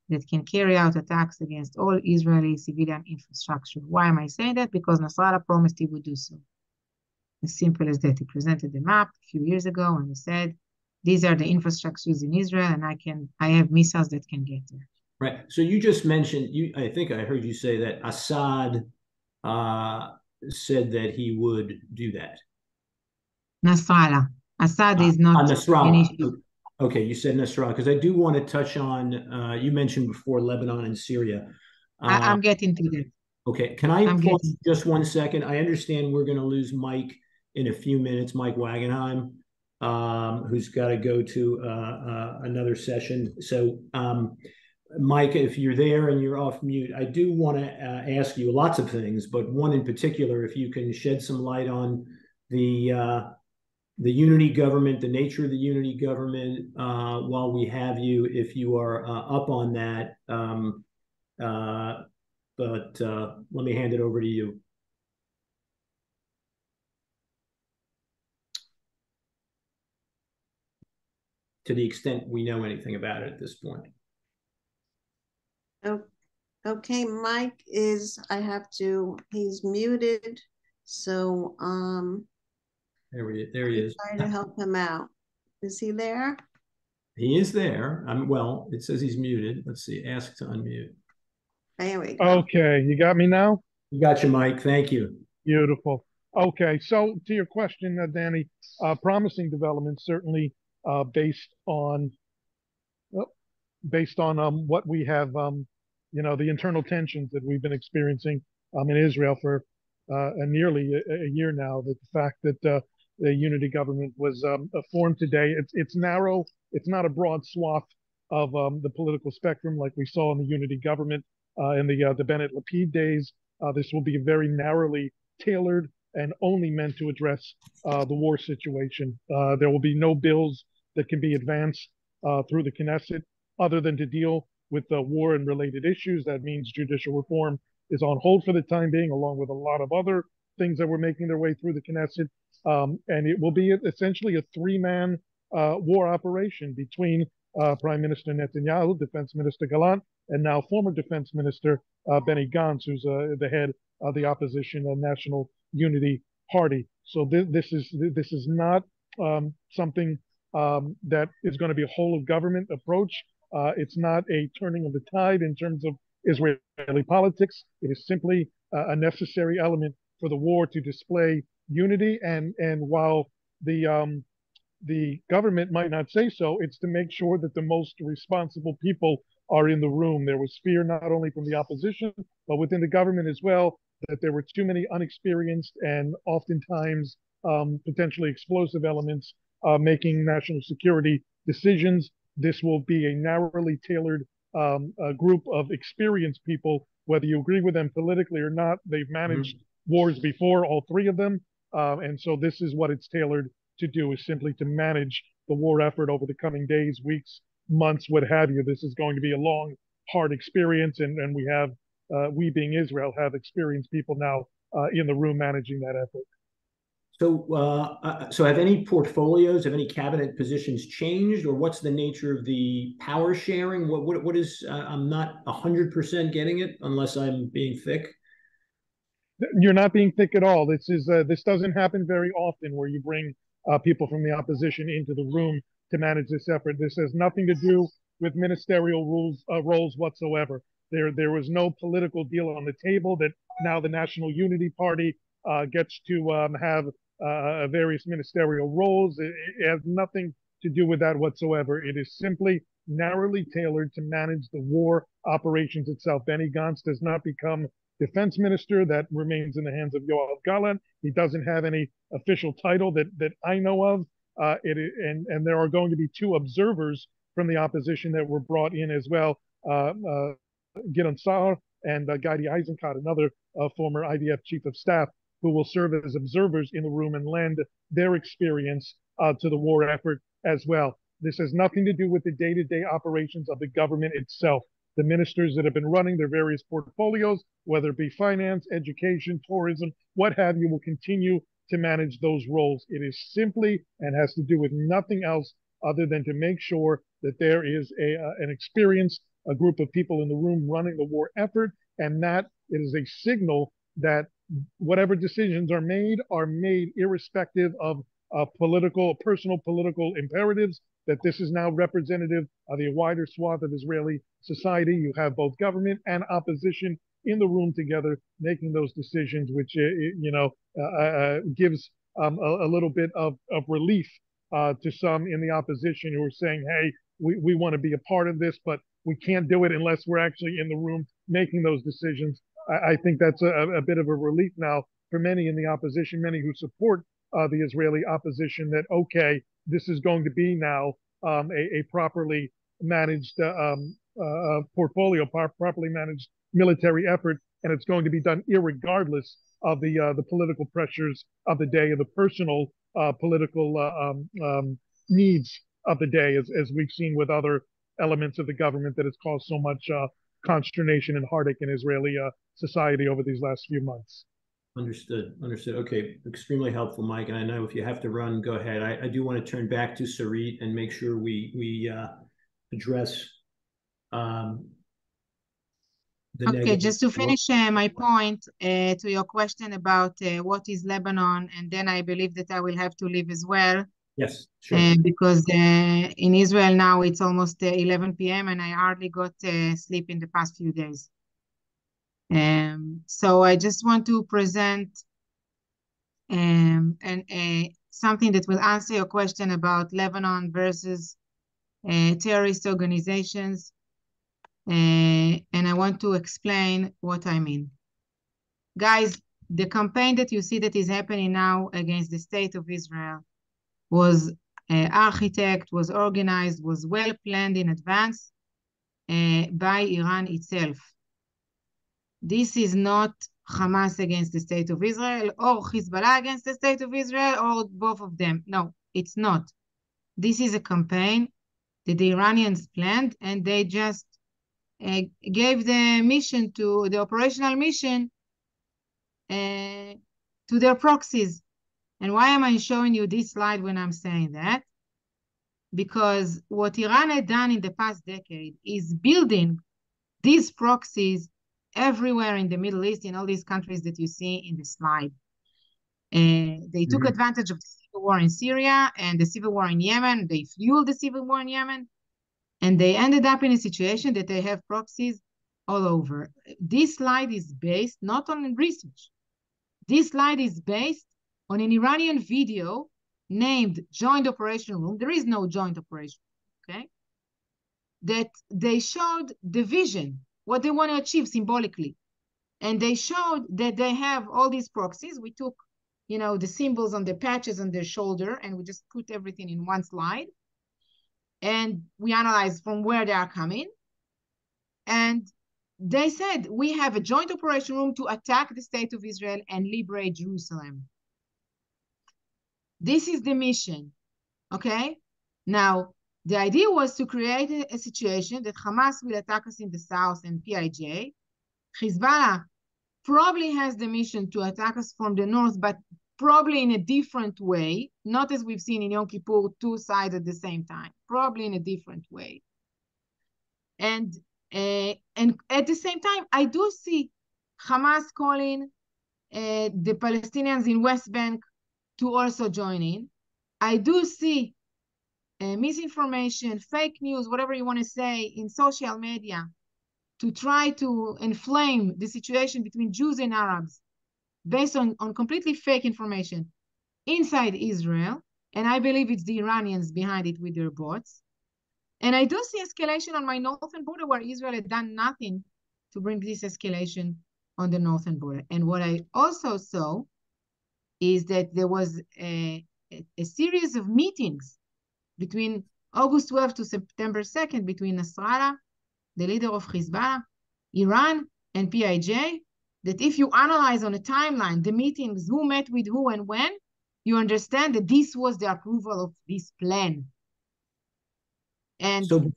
that can carry out attacks against all Israeli civilian infrastructure. Why am I saying that? Because Nasrallah promised he would do so. As simple as that. He presented the map a few years ago and he said, these are the infrastructures in Israel and I can I have missiles that can get there. Right. So you just mentioned you I think I heard you say that Assad uh, said that he would do that. Nasrallah. Assad uh, is not Nasrallah. Okay, you said Nasrallah because I do want to touch on. Uh, you mentioned before Lebanon and Syria. Uh, I, am getting to that. Okay, can I pause just one second? I understand we're going to lose Mike in a few minutes, Mike Wagenheim, um, who's got to go to uh, uh, another session. So, um, Mike, if you're there and you're off mute, I do want to uh, ask you lots of things, but one in particular, if you can shed some light on the uh, the unity government, the nature of the unity government, uh, while we have you, if you are uh, up on that. Um, uh, but uh, let me hand it over to you. To the extent we know anything about it at this point. Oh, okay, Mike is, I have to, he's muted. So, um, there he, there he is. Trying to help him out. Is he there? He is there. I'm well. It says he's muted. Let's see. Ask to unmute. There we go. Okay, you got me now. You got you, Mike. Thank you. Beautiful. Okay, so to your question, uh, Danny, uh, promising development certainly uh, based on well, based on um, what we have, um, you know, the internal tensions that we've been experiencing um, in Israel for uh, nearly a, a, year now. That the fact that uh, the unity government was um, formed today. It's it's narrow. It's not a broad swath of um, the political spectrum like we saw in the unity government uh, in the uh, the Bennett Lapid days. Uh, this will be very narrowly tailored and only meant to address uh, the war situation. Uh, there will be no bills that can be advanced uh, through the Knesset other than to deal with the war and related issues. That means judicial reform is on hold for the time being, along with a lot of other things that were making their way through the Knesset. Um, and it will be essentially a three-man uh, war operation between uh, Prime Minister Netanyahu, Defense Minister Gallant, and now former Defense Minister uh, Benny Gantz, who's uh, the head of the opposition National Unity Party. So th- this is this is not um, something um, that is going to be a whole of government approach. Uh, it's not a turning of the tide in terms of Israeli politics. It is simply uh, a necessary element for the war to display unity. And and while the um, the government might not say so, it's to make sure that the most responsible people are in the room. There was fear not only from the opposition, but within the government as well, that there were too many unexperienced and oftentimes um, potentially explosive elements uh, making national security decisions. This will be a narrowly tailored um, a group of experienced people, whether you agree with them politically or not. They've managed mm-hmm. wars before, all three of them. Uh, and so this is what it's tailored to do is simply to manage the war effort over the coming days, weeks, months, what have you. This is going to be a long, hard experience. And, and we have, uh, we being Israel, have experienced people now uh, in the room managing that effort. So, uh, uh, so have any portfolios, have any cabinet positions changed, or what's the nature of the power sharing? What, what, what is? Uh, I'm not hundred percent getting it, unless I'm being thick. You're not being thick at all. This is uh, this doesn't happen very often, where you bring uh, people from the opposition into the room to manage this effort. This has nothing to do with ministerial rules uh, roles whatsoever. There, there was no political deal on the table that now the National Unity Party gets to um, have uh, various ministerial roles. It, it, has nothing to do with that whatsoever. It is simply narrowly tailored to manage the war operations itself. Benny Gantz does not become defense minister. That remains in the hands of Yoav Gallant. He doesn't have any official title that that I know of. Uh, it and and there are going to be two observers from the opposition that were brought in as well. Uh, uh, Gideon Sa'ar and uh, Gadi Eisenkot, another uh, former IDF chief of staff, who will serve as observers in the room and lend their experience uh, to the war effort as well. This has nothing to do with the day to day operations of the government itself. The ministers that have been running their various portfolios, whether it be finance, education, tourism, what have you, will continue to manage those roles. It is simply and has to do with nothing else other than to make sure that there is a, uh, an experienced a group of people in the room running the war effort, and that it is a signal that whatever decisions are made are made irrespective of uh, political, personal political imperatives, that this is now representative of a wider swath of Israeli society. You have both government and opposition in the room together making those decisions, which, uh, you know, uh, uh, gives um, a, a, little bit of, of relief uh, to some in the opposition who are saying, hey, we, we want to be a part of this, but we can't do it unless we're actually in the room making those decisions. I, I think that's a, a, bit of a relief now for many in the opposition, many who support uh, the Israeli opposition, that okay, this is going to be now um, a, a, properly managed uh, um, uh, uh portfolio, properly managed military effort, and it's going to be done regardless of the uh, the political pressures of the day, of the personal uh, political um, um, needs of the day, as, as we've seen with other elements of the government that has caused so much consternation and heartache in Israeli uh, society over these last few months. Understood. Understood. Okay. Extremely helpful, Mike. And I know if you have to run, go ahead. I, I do want to turn back to Sarit and make sure we we uh, address um, okay, just to finish uh, my point uh, to your question about uh, what is Lebanon, and then I believe that I will have to leave as well. Yes, sure. Because uh, in Israel now it's almost uh, 11 p.m. and I hardly got uh, sleep in the past few days. Um, so I just want to present um, and uh, something that will answer your question about Lebanon versus uh, terrorist organizations. and I want to explain what I mean. Guys, the campaign that you see that is happening now against the state of Israel was uh, architect, was organized, was well planned in advance uh, by Iran itself. This is not Hamas against the state of Israel or Hezbollah against the state of Israel or both of them. No, it's not. This is a campaign that the Iranians planned and they just uh, gave the mission to the operational mission uh, to their proxies. And why am I showing you this slide when I'm saying that? Because what Iran had done in the past decade is building these proxies everywhere in the Middle East, in all these countries that you see in the slide. Uh, they took mm -hmm. advantage of the civil war in Syria and the civil war in Yemen. They fueled the civil war in Yemen. And they ended up in a situation that they have proxies all over. This slide is based not on research. This slide is based on an Iranian video named Joint Operation Room. There is no joint operation, okay? That they showed the vision, what they want to achieve symbolically. And they showed that they have all these proxies. We took, you know, the symbols on the patches on their shoulder, and we just put everything in one slide. And we analyzed from where they are coming. And they said, we have a joint operation room to attack the state of Israel and liberate Jerusalem. This is the mission, okay? Now, the idea was to create a, situation that Hamas will attack us in the south and PIJ. Hezbollah probably has the mission to attack us from the north, but probably in a different way, not as we've seen in Yom Kippur, two sides at the same time, probably in a different way. And uh, and at the same time, I do see Hamas calling uh, the Palestinians in West Bank to also join in. I do see uh, misinformation, fake news, whatever you want to say in social media to try to inflame the situation between Jews and Arabs based on, on completely fake information inside Israel. And I believe it's the Iranians behind it with their bots. And I do see escalation on my northern border where Israel had done nothing to bring this escalation on the northern border. And what I also saw is that there was a, a, a series of meetings between August 12th to September 2nd between Nasrallah, the leader of Hezbollah, Iran, and PIJ, that if you analyze on a timeline the meetings, who met with who and when, you understand that this was the approval of this plan and So,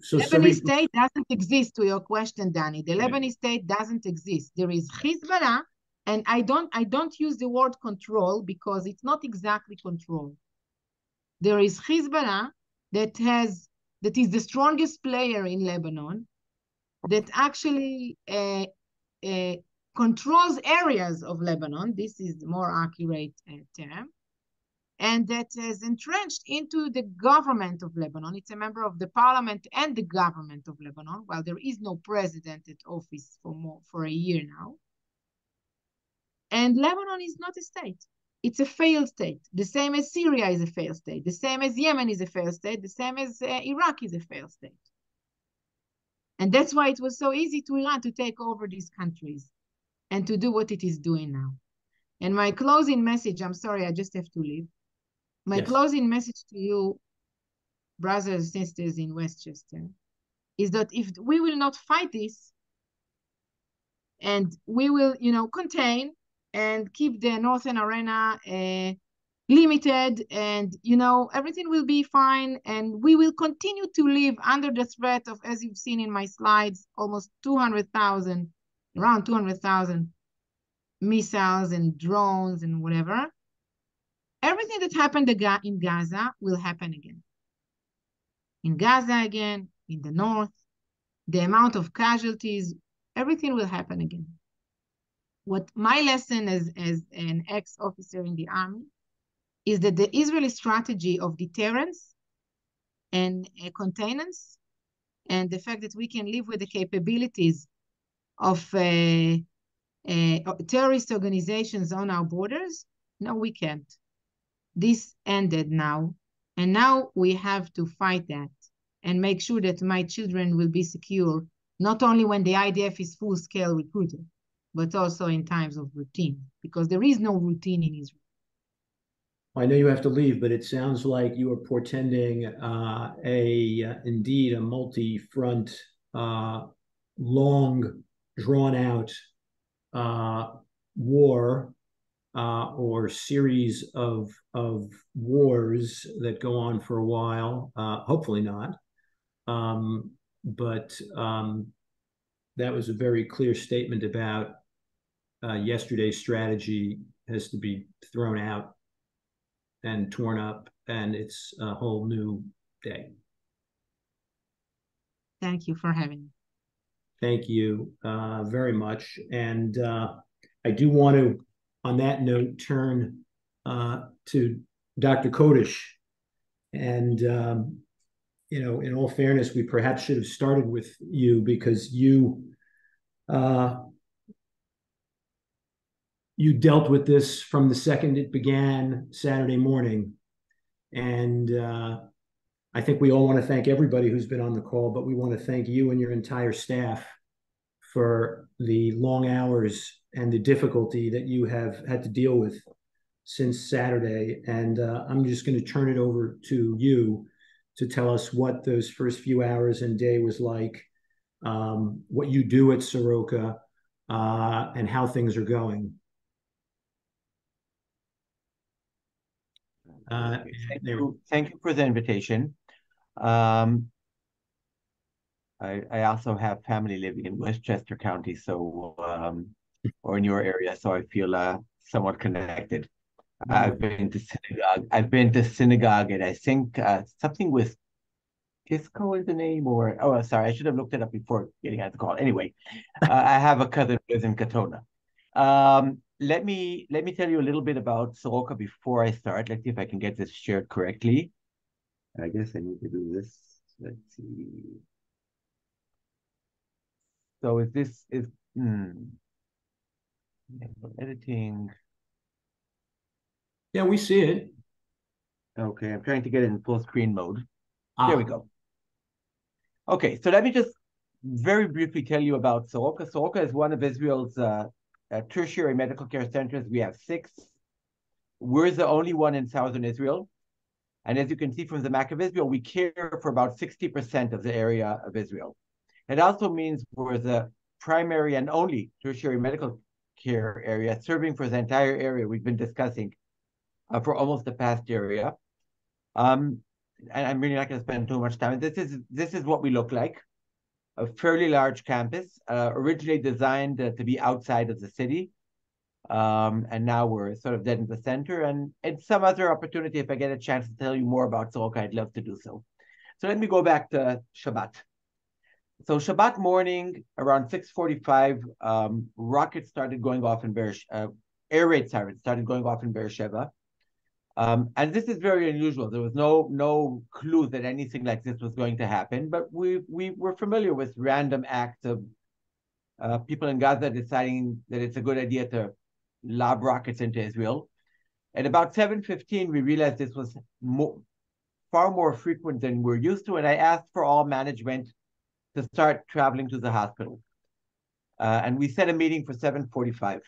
so Lebanese Sarit, state doesn't exist to your question, Danny. The Lebanese state doesn't exist. There is Hezbollah, and I don't I don't use the word control because it's not exactly control. There is Hezbollah that has that is the strongest player in Lebanon, that actually uh, uh, controls areas of Lebanon. This is more accurate uh, term and that is entrenched into the government of Lebanon. It's a member of the parliament and the government of Lebanon, Well, there is no president at office for more for a year now. And Lebanon is not a state. It's a failed state, the same as Syria is a failed state, the same as Yemen is a failed state, the same as uh, Iraq is a failed state. And that's why it was so easy to Iran to take over these countries and to do what it is doing now. And my closing message, I'm sorry, I just have to leave my Yes. closing message to you, brothers and sisters in Westchester, is that if we will not fight this and we will, you know, contain and keep the Northern Arena uh, limited and, you know, everything will be fine and we will continue to live under the threat of, as you've seen in my slides, almost 200,000, around 200,000 missiles and drones and whatever everything that happened in Gaza will happen again. In Gaza again, in the north, the amount of casualties, everything will happen again. What my lesson as, as an ex-officer in the army is that the Israeli strategy of deterrence and uh, containance and the fact that we can live with the capabilities of uh, uh, terrorist organizations on our borders, no, we can't this ended now. And now we have to fight that and make sure that my children will be secure, not only when the IDF is full scale recruited, but also in times of routine, because there is no routine in Israel. I know you have to leave, but it sounds like you are portending uh, a uh, indeed a multi-front, uh, long, drawn-out uh, war uh, or series of of wars that go on for a while. Uh, hopefully not, um, but um, that was a very clear statement about uh, yesterday's strategy has to be thrown out and torn up, and it's a whole new day. Thank you for having me. Thank you uh, very much, and uh, I do want to on that note, turn uh, to Dr. Codish. And, um, you know, in all fairness, we perhaps should have started with you because you uh, you dealt with this from the second it began Saturday morning. And uh, I think we all want to thank everybody who's been on the call, but we want to thank you and your entire staff for the long hours and the difficulty that you have had to deal with since Saturday. And uh, I'm just going to turn it over to you to tell us what those first few hours and day was like, um, what you do at Soroka, uh, and how things are going. Uh, thank, you, thank you for the invitation. Um, I, I also have family living in Westchester County, so um, or in your area, so I feel uh, somewhat connected. I've been to synagogue. I've been to synagogue, and I think uh, something with Kisco is the name, or oh, sorry, I should have looked it up before getting out the call. Anyway, uh, I have a cousin who lives in Katonah. Um, let me let me tell you a little bit about Soroka before I start. Let's see if I can get this shared correctly. I guess I need to do this. Let's see. So is this is hmm, editing? Yeah, we see it. Okay, I'm trying to get it in full screen mode. Ah. There we go. Okay, so let me just very briefly tell you about Soroka. Soroka is one of Israel's uh, uh, tertiary medical care centers. We have six. We're the only one in southern Israel. And as you can see from the map of Israel, we care for about 60% of the area of Israel. It also means we're the primary and only tertiary medical care area serving for the entire area we've been discussing uh, for almost the past area. Um, and I'm really not going to spend too much time. This is this is what we look like a fairly large campus, uh, originally designed uh, to be outside of the city. Um, and now we're sort of dead in the center. And it's some other opportunity, if I get a chance to tell you more about Soroka, I'd love to do so. So let me go back to Shabbat. So Shabbat morning, around 6.45, um, rockets started going off in Beersheba. Uh, air raid sirens started going off in Beersheba. Um, and this is very unusual. There was no no clue that anything like this was going to happen, but we we were familiar with random acts of uh, people in Gaza deciding that it's a good idea to lob rockets into Israel. At about 7:15, we realized this was far more frequent than we're used to, and I asked for all management to start traveling to the hospital. Uh, and we set a meeting for 7:45.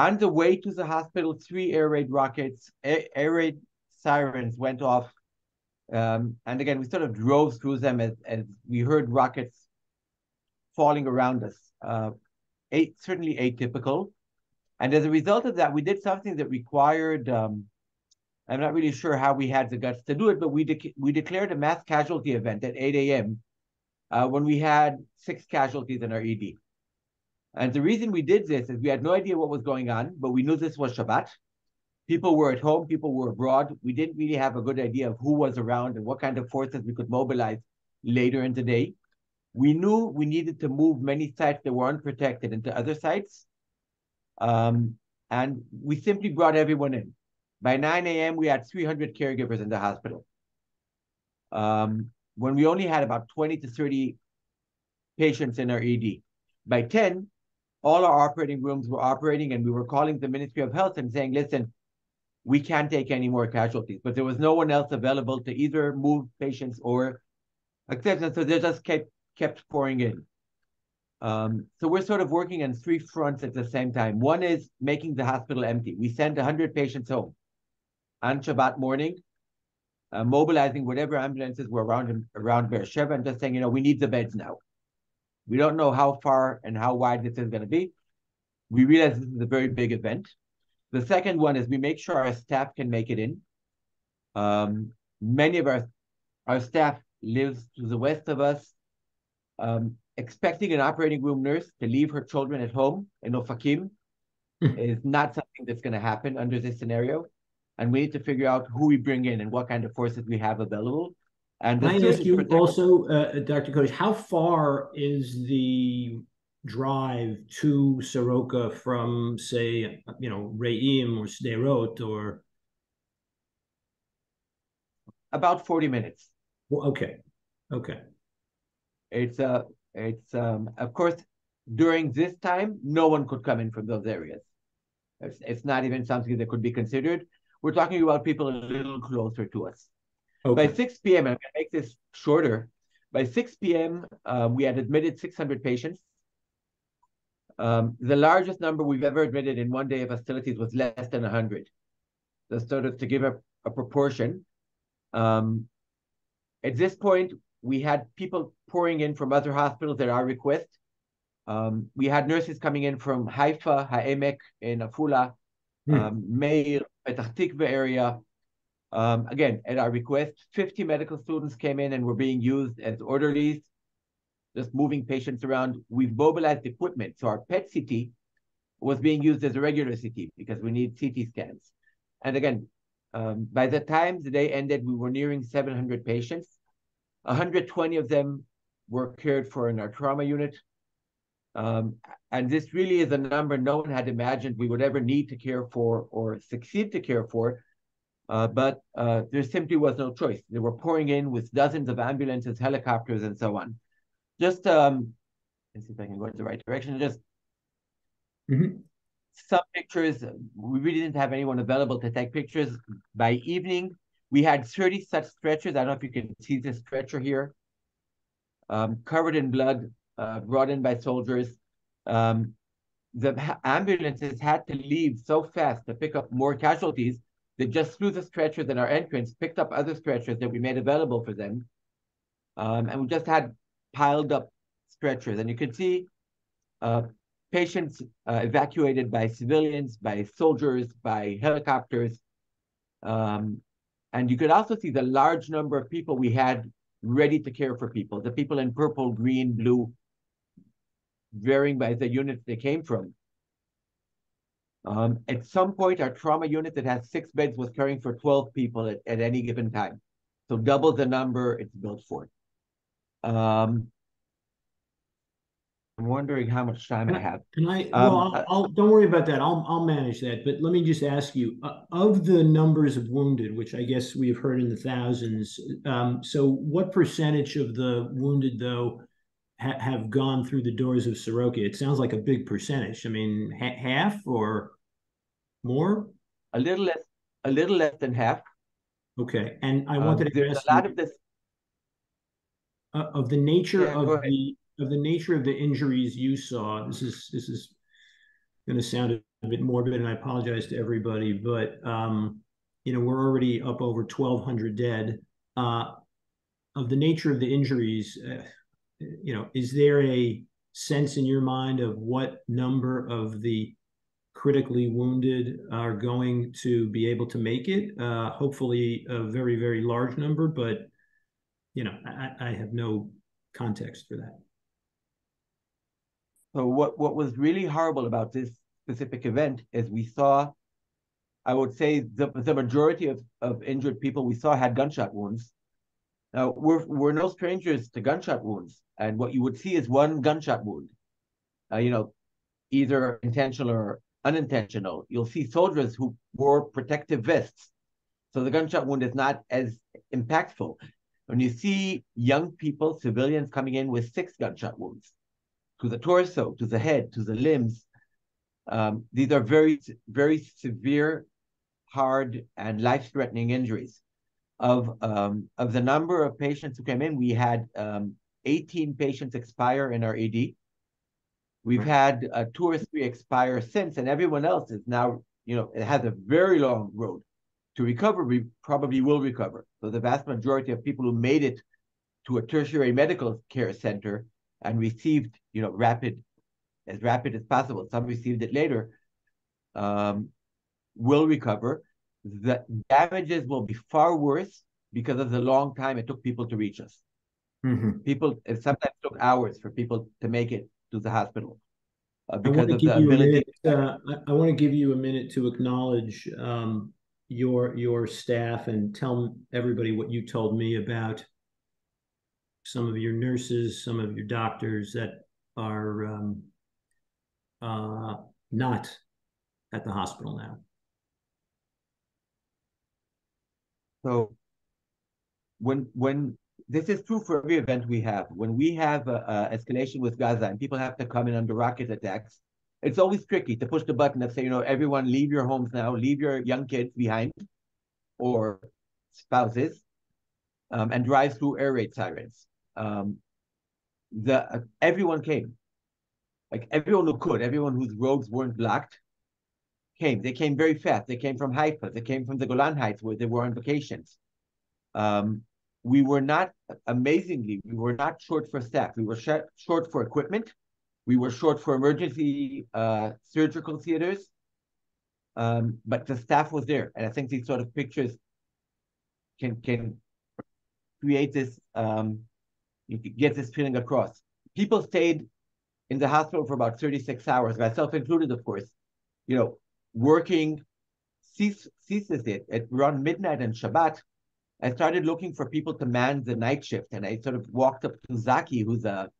On the way to the hospital, three air raid rockets, air, raid sirens went off. Um, and again, we sort of drove through them as, as we heard rockets falling around us. Uh, eight, certainly atypical. And as a result of that, we did something that required, um, I'm not really sure how we had the guts to do it, but we, de- we declared a mass casualty event at 8 a.m. Uh, when we had six casualties in our ED. And the reason we did this is we had no idea what was going on, but we knew this was Shabbat. People were at home, people were abroad. We didn't really have a good idea of who was around and what kind of forces we could mobilize later in the day. We knew we needed to move many sites that were unprotected into other sites. Um, and we simply brought everyone in. By 9 a.m., we had 300 caregivers in the hospital. Um, when we only had about 20 to 30 patients in our ED. By 10, all our operating rooms were operating and we were calling the Ministry of Health and saying, listen, we can't take any more casualties. But there was no one else available to either move patients or accept them. So they just kept kept pouring in. Um, so we're sort of working on three fronts at the same time. One is making the hospital empty. We send 100 patients home on Shabbat morning, uh, mobilizing whatever ambulances were around around Beersheba and just saying, you know, we need the beds now. We don't know how far and how wide this is going to be. We realize this is a very big event. The second one is we make sure our staff can make it in. Um, many of our our staff lives to the west of us. Um, expecting an operating room nurse to leave her children at home in Ofakim hmm. is not something that's going to happen under this scenario. And we need to figure out who we bring in and what kind of forces we have available. And Can I ask you also, uh, Dr. Codish, how far is the drive to Soroka from, say, you know, Re'im or Sderot or? about 40 minutes. Well, okay, okay. It's uh it's um of course during this time no one could come in from those areas. It's, it's not even something that could be considered. We're talking about people a little closer to us. Okay. By 6 p.m., I'm going to make this shorter. By 6 p.m., uh, we had admitted 600 patients. Um, the largest number we've ever admitted in one day of facilities was less than 100. So sort of to give a, a proportion, um, at this point, we had people pouring in from other hospitals at our request. Um, we had nurses coming in from Haifa, Ha'emek, and Afula, Hmm. um, Meir, Petah Tikva area. Um, again, at our request, 50 medical students came in and were being used as orderlies, just moving patients around. We've mobilized equipment. So our PET CT was being used as a regular CT because we need CT scans. And again, um, by the time the day ended, we were nearing 700 patients. 120 of them were cared for in our trauma unit. Um, and this really is a number no one had imagined we would ever need to care for or succeed to care for. Uh, but uh, there simply was no choice. They were pouring in with dozens of ambulances, helicopters, and so on. Just um, let's see if I can go in the right direction. Just Mhm. some pictures. We really didn't have anyone available to take pictures. By evening, we had 30 such stretchers. I don't know if you can see this stretcher here, um, covered in blood, uh, brought in by soldiers. Um, the ambulances had to leave so fast to pick up more casualties. They just threw the stretchers in our entrance, picked up other stretchers that we made available for them. Um, and we just had piled up stretchers. And you can see uh, patients uh, evacuated by civilians, by soldiers, by helicopters. Um, and you could also see the large number of people we had ready to care for people, the people in purple, green, blue, varying by the units they came from. Um, at some point, our trauma unit that has six beds was caring for 12 people at, at any given time. So double the number it's built for. Um, I'm wondering how much time I have. Can I, Um, well, I'll, uh, I'll, don't worry about that. I'll, I'll manage that. But let me just ask you, uh, of the numbers of wounded, which I guess we've heard in the thousands, um, so what percentage of the wounded, though, ha- have gone through the doors of Soroka? It sounds like a big percentage. I mean, ha- half or more? A little less, a little less than half. Okay, and I Um, wanted to ask a lot you, of this. uh, of the nature Yeah, of the, of the nature of the injuries you saw, this is, this is gonna sound a bit morbid, and I apologize to everybody, but, um, you know, we're already up over twelve hundred dead. Uh, of the nature of the injuries, uh, you know, is there a sense in your mind of what number of the critically wounded are going to be able to make it? Uh, hopefully a very, very large number, but, you know, I, I have no context for that. So what, what was really horrible about this specific event is we saw, I would say the, the majority of, of injured people we saw had gunshot wounds. Now we're we're no strangers to gunshot wounds, and what you would see is one gunshot wound. Uh, you know, either intentional or unintentional. You'll see soldiers who wore protective vests, so the gunshot wound is not as impactful. When you see young people, civilians coming in with six gunshot wounds to the torso, to the head, to the limbs, um, these are very very severe, hard, and life-threatening injuries of um, of the number of patients who came in, we had um, 18 patients expire in our ED. We've had uh, two or three expire since, and everyone else is now, you know, it has a very long road to recover. We probably will recover. So the vast majority of people who made it to a tertiary medical care center and received, you know, rapid, as rapid as possible. Some received it later. Um, will recover the damages will be far worse because of the long time it took people to reach us. Mhm. People, it sometimes took hours for people to make it to the hospital uh, I because want to give you a ability. minute, uh, I, I want to give you a minute to acknowledge, um, your, your staff and tell everybody what you told me about some of your nurses, some of your doctors that are, um, uh, not at the hospital now. So when when this is true for every event we have. When we have a, a escalation with Gaza and people have to come in under rocket attacks, it's always tricky to push the button and say, you know, everyone leave your homes now, leave your young kids behind, or spouses, um, and drive through air raid sirens. Um, the uh, everyone came, like everyone who could, everyone whose roads weren't blocked, came. They came very fast. They came from Haifa. They came from the Golan Heights where they were on vacations. Um, we were not amazingly, we were not short for staff. We were sh- short for equipment. We were short for emergency uh, surgical theaters. Um, but the staff was there, and I think these sort of pictures can can create this um, get this feeling across. People stayed in the hospital for about 36 hours, myself included, of course. You know, working it at around midnight and Shabbat. I started looking for people to man the night shift, and I sort of walked up to Zaki, who's a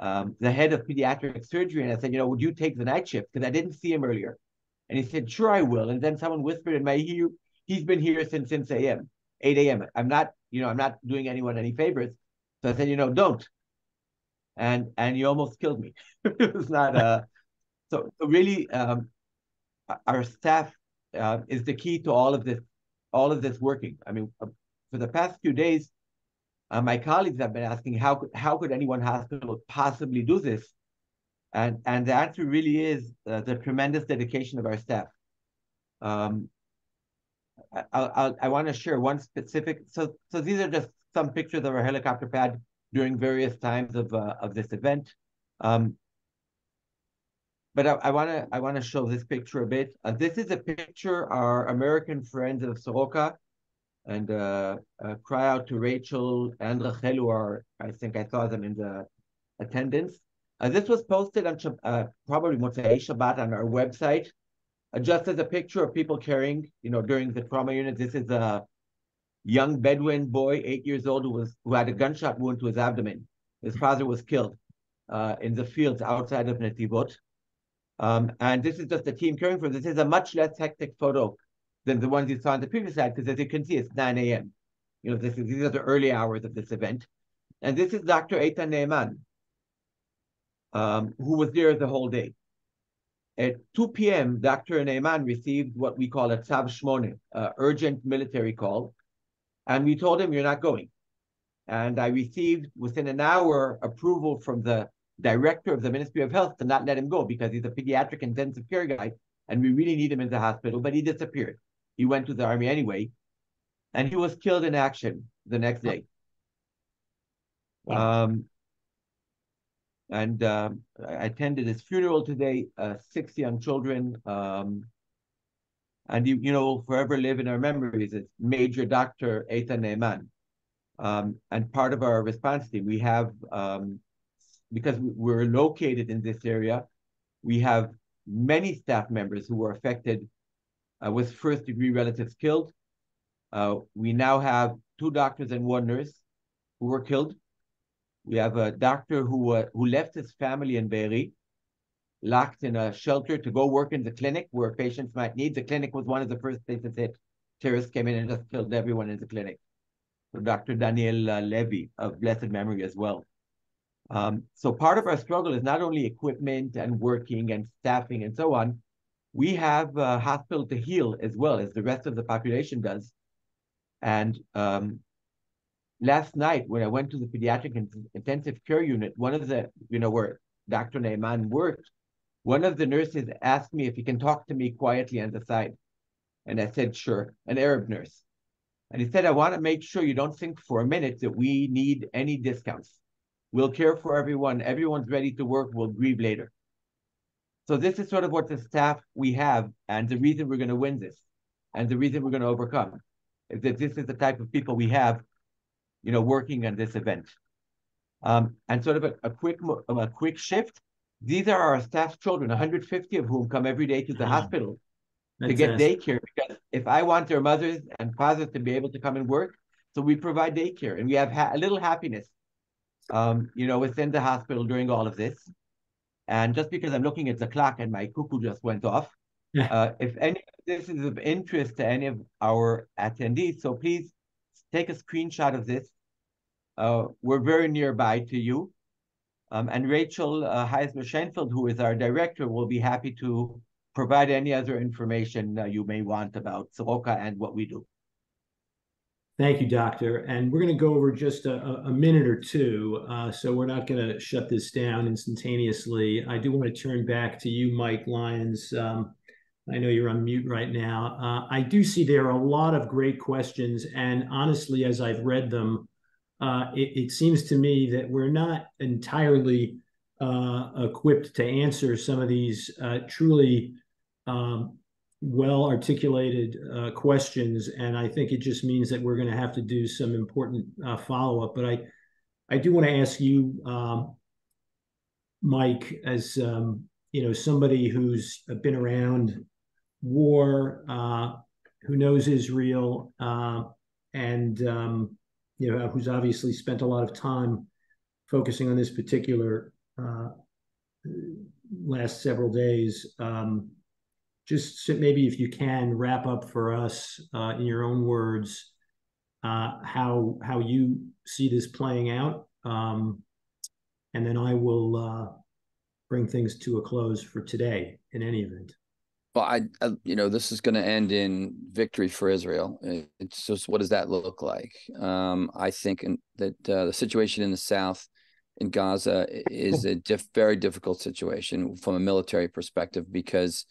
um, the head of pediatric surgery, and I said, you know, would you take the night shift? Because I didn't see him earlier. And he said, sure, I will. And then someone whispered in my ear, he's been here since 6 a.m., 8 a.m. I'm not, you know, I'm not doing anyone any favors. So I said, you know, don't. And and you almost killed me. it was not a so, so really um our staff uh, is the key to all of this, all of this working. I mean, uh, for the past few days, uh, my colleagues have been asking how could how could any one hospital possibly do this, and and the answer really is uh, the tremendous dedication of our staff. Um, I I, I want to share one specific. So so these are just some pictures of our helicopter pad during various times of uh, of this event. Um, but I want to I want to show this picture a bit. Uh, this is a picture our American friends of Soroka, and uh, uh, cry out to Rachel and Rachel, who are I think I saw them in the attendance. Uh, this was posted on uh, probably Motzei Shabbat on our website, uh, just as a picture of people carrying, you know, during the trauma unit. This is a young Bedouin boy, eight years old, who was who had a gunshot wound to his abdomen. His father was killed in the fields outside of Netivot. Um, and this is just a team caring for this is a much less hectic photo than the ones you saw on the previous slide, because as you can see, it's 9 a.m. You know, this is, these are the early hours of this event. And this is Dr. Eitan Neyman, um, who was there the whole day. At 2 p.m., Dr. Neyman received what we call a Tzav Shmone, uh, urgent military call. And we told him, you're not going. And I received within an hour approval from the director of the Ministry of Health to not let him go because he's a pediatric intensive care guy and we really need him in the hospital, but he disappeared. He went to the army anyway, and he was killed in action the next day. Wow. Um, and um, I attended his funeral today, uh, six young children. Um, and you, you know, forever live in our memories is Major Dr. Eitan Neyman. Um, and part of our response team, we have um, because we're located in this area, we have many staff members who were affected uh, with first degree relatives killed. Uh, we now have two doctors and one nurse who were killed. We have a doctor who uh, who left his family in Be'eri, locked in a shelter to go work in the clinic where patients might need. The clinic was one of the first places hit. Terrorists came in and just killed everyone in the clinic. So Dr. Daniel uh, Levy of blessed memory as well. Um, so part of our struggle is not only equipment and working and staffing and so on. We have a hospital to heal as well as the rest of the population does. And um, last night when I went to the pediatric intensive care unit, one of the, you know, where Dr. Neyman worked, one of the nurses asked me if he can talk to me quietly on the side. And I said, sure, an Arab nurse. And he said, I want to make sure you don't think for a minute that we need any discounts. We'll care for everyone. Everyone's ready to work. We'll grieve later. So this is sort of what the staff we have, and the reason we're going to win this, and the reason we're going to overcome, is that this is the type of people we have, you know, working on this event. Um, and sort of a, a quick a quick shift. These are our staff's children, 150 of whom come every day to the mm. hospital to get daycare. Because if I want their mothers and fathers to be able to come and work, so we provide daycare, and we have ha- a little happiness um, you know, within the hospital during all of this. And just because I'm looking at the clock and my cuckoo just went off, yeah. uh, if any this is of interest to any of our attendees, so please take a screenshot of this. Uh, we're very nearby to you. Um, and Rachel uh, Heismer who is our director, will be happy to provide any other information uh, you may want about Soroka and what we do. Thank you, Doctor. And we're going to go over just a, a minute or two, uh, so we're not going to shut this down instantaneously. I do want to turn back to you, Mike Lyons. Um, I know you're on mute right now. Uh, I do see there are a lot of great questions, and honestly, as I've read them, uh, it, it, seems to me that we're not entirely uh, equipped to answer some of these uh, truly um, well articulated uh, questions, and I think it just means that we're going to have to do some important uh, follow up. But I, I do want to ask you, um, Mike, as um, you know, somebody who's been around war, uh, who knows Israel, uh, and um, you know, who's obviously spent a lot of time focusing on this particular uh, last several days. Um, just maybe if you can wrap up for us uh, in your own words uh, how how you see this playing out, um, and then I will uh, bring things to a close for today. In any event. Well, I, I you know, this is going to end in victory for Israel. It's just what does that look like? Um, I think in, that uh, the situation in the south in Gaza is a diff, very difficult situation from a military perspective because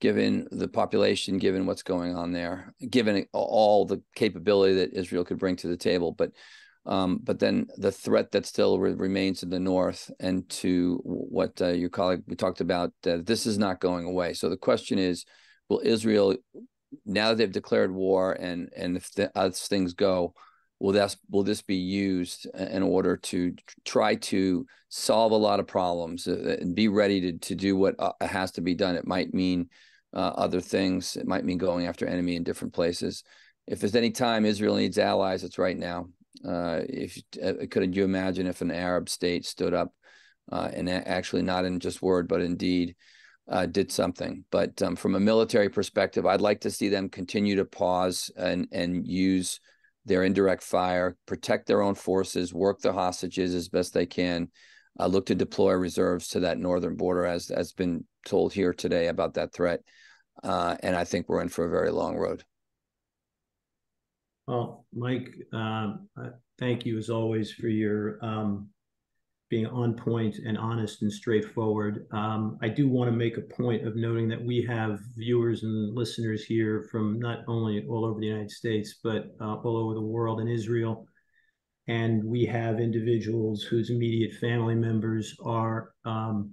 given the population, given what's going on there, given all the capability that Israel could bring to the table, but um, but then the threat that still re- remains in the north, and to what uh, your colleague we talked about, uh, this is not going away. So the question is, will Israel, now that they've declared war, and and if the, as things go, will this will this be used in order to try to solve a lot of problems uh, and be ready to to do what uh, has to be done? It might mean uh, other things. It might mean going after enemy in different places. If there's any time Israel needs allies, it's right now. Uh, if uh, could you imagine if an Arab state stood up uh, and actually not in just word but indeed uh, did something? But um, from a military perspective, I'd like to see them continue to pause and and use their indirect fire, protect their own forces, work the hostages as best they can, uh, look to deploy reserves to that northern border, as has been told here today about that threat. Uh, and I think we're in for a very long road. Well, Mike, uh, thank you as always for your um, being on point and honest and straightforward. Um, I do want to make a point of noting that we have viewers and listeners here from not only all over the United States, but uh, all over the world in Israel. And we have individuals whose immediate family members are um,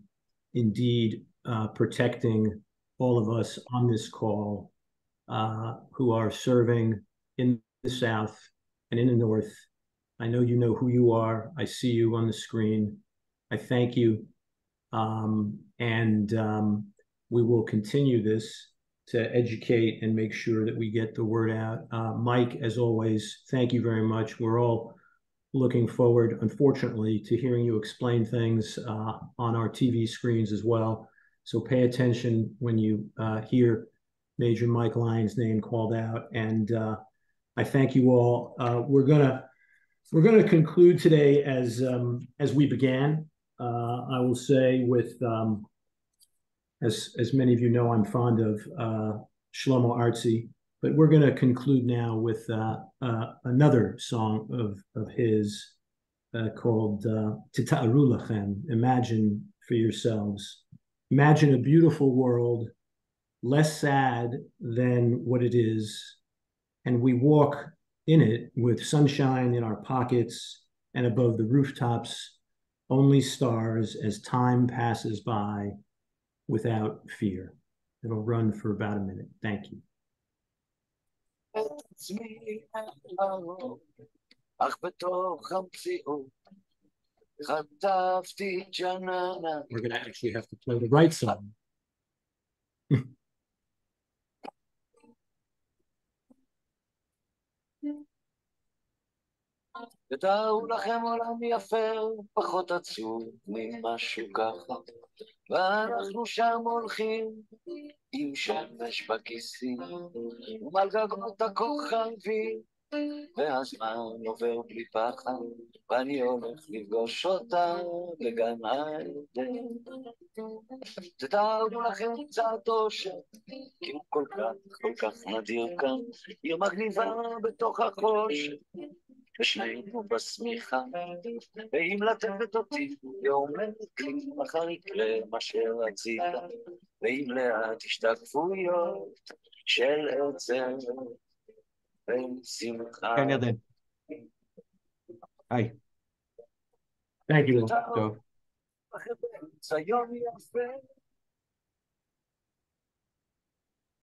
indeed uh, protecting all of us on this call uh, who are serving in the South and in the North. I know you know who you are. I see you on the screen. I thank you. Um, and um, we will continue this to educate and make sure that we get the word out. Uh, Mike, as always, thank you very much. We're all looking forward, unfortunately, to hearing you explain things uh, on our TV screens as well. So pay attention when you uh, hear Major Mike Lyons' name called out. And uh, I thank you all. Uh, we're gonna we're gonna conclude today as um, as we began. Uh, I will say with um, as as many of you know, I'm fond of uh, Shlomo Artzi, but we're gonna conclude now with uh, another song of of his called Tita'aru Lachem. Imagine for yourselves. Imagine a beautiful world, less sad than what it is, and we walk in it with sunshine in our pockets and above the rooftops, only stars as time passes by without fear. It'll run for about a minute. Thank you. We're going to actually have to play the right song. תתארו לכם עולם יפה, פחות עצוב ממשהו ככה. ואנחנו שם הולכים עם שמש בכיסים, ומעל גגות הכוכבים והזמן עובר בלי פחד, ואני הולך לפגוש אותה בגן העדן. תתארו לכם קצת אושר, כי הוא כל כך, כל כך נדיר כאן, עיר מגניבה בתוך החושך. ושנינו בשמיכה, ואם לטפת אותי ואומרת לי מחר יקרה מה שרצית, ואם לאט השתקפויות של עצם ושמחה. כן, ירדן. היי. Thank you. טוב.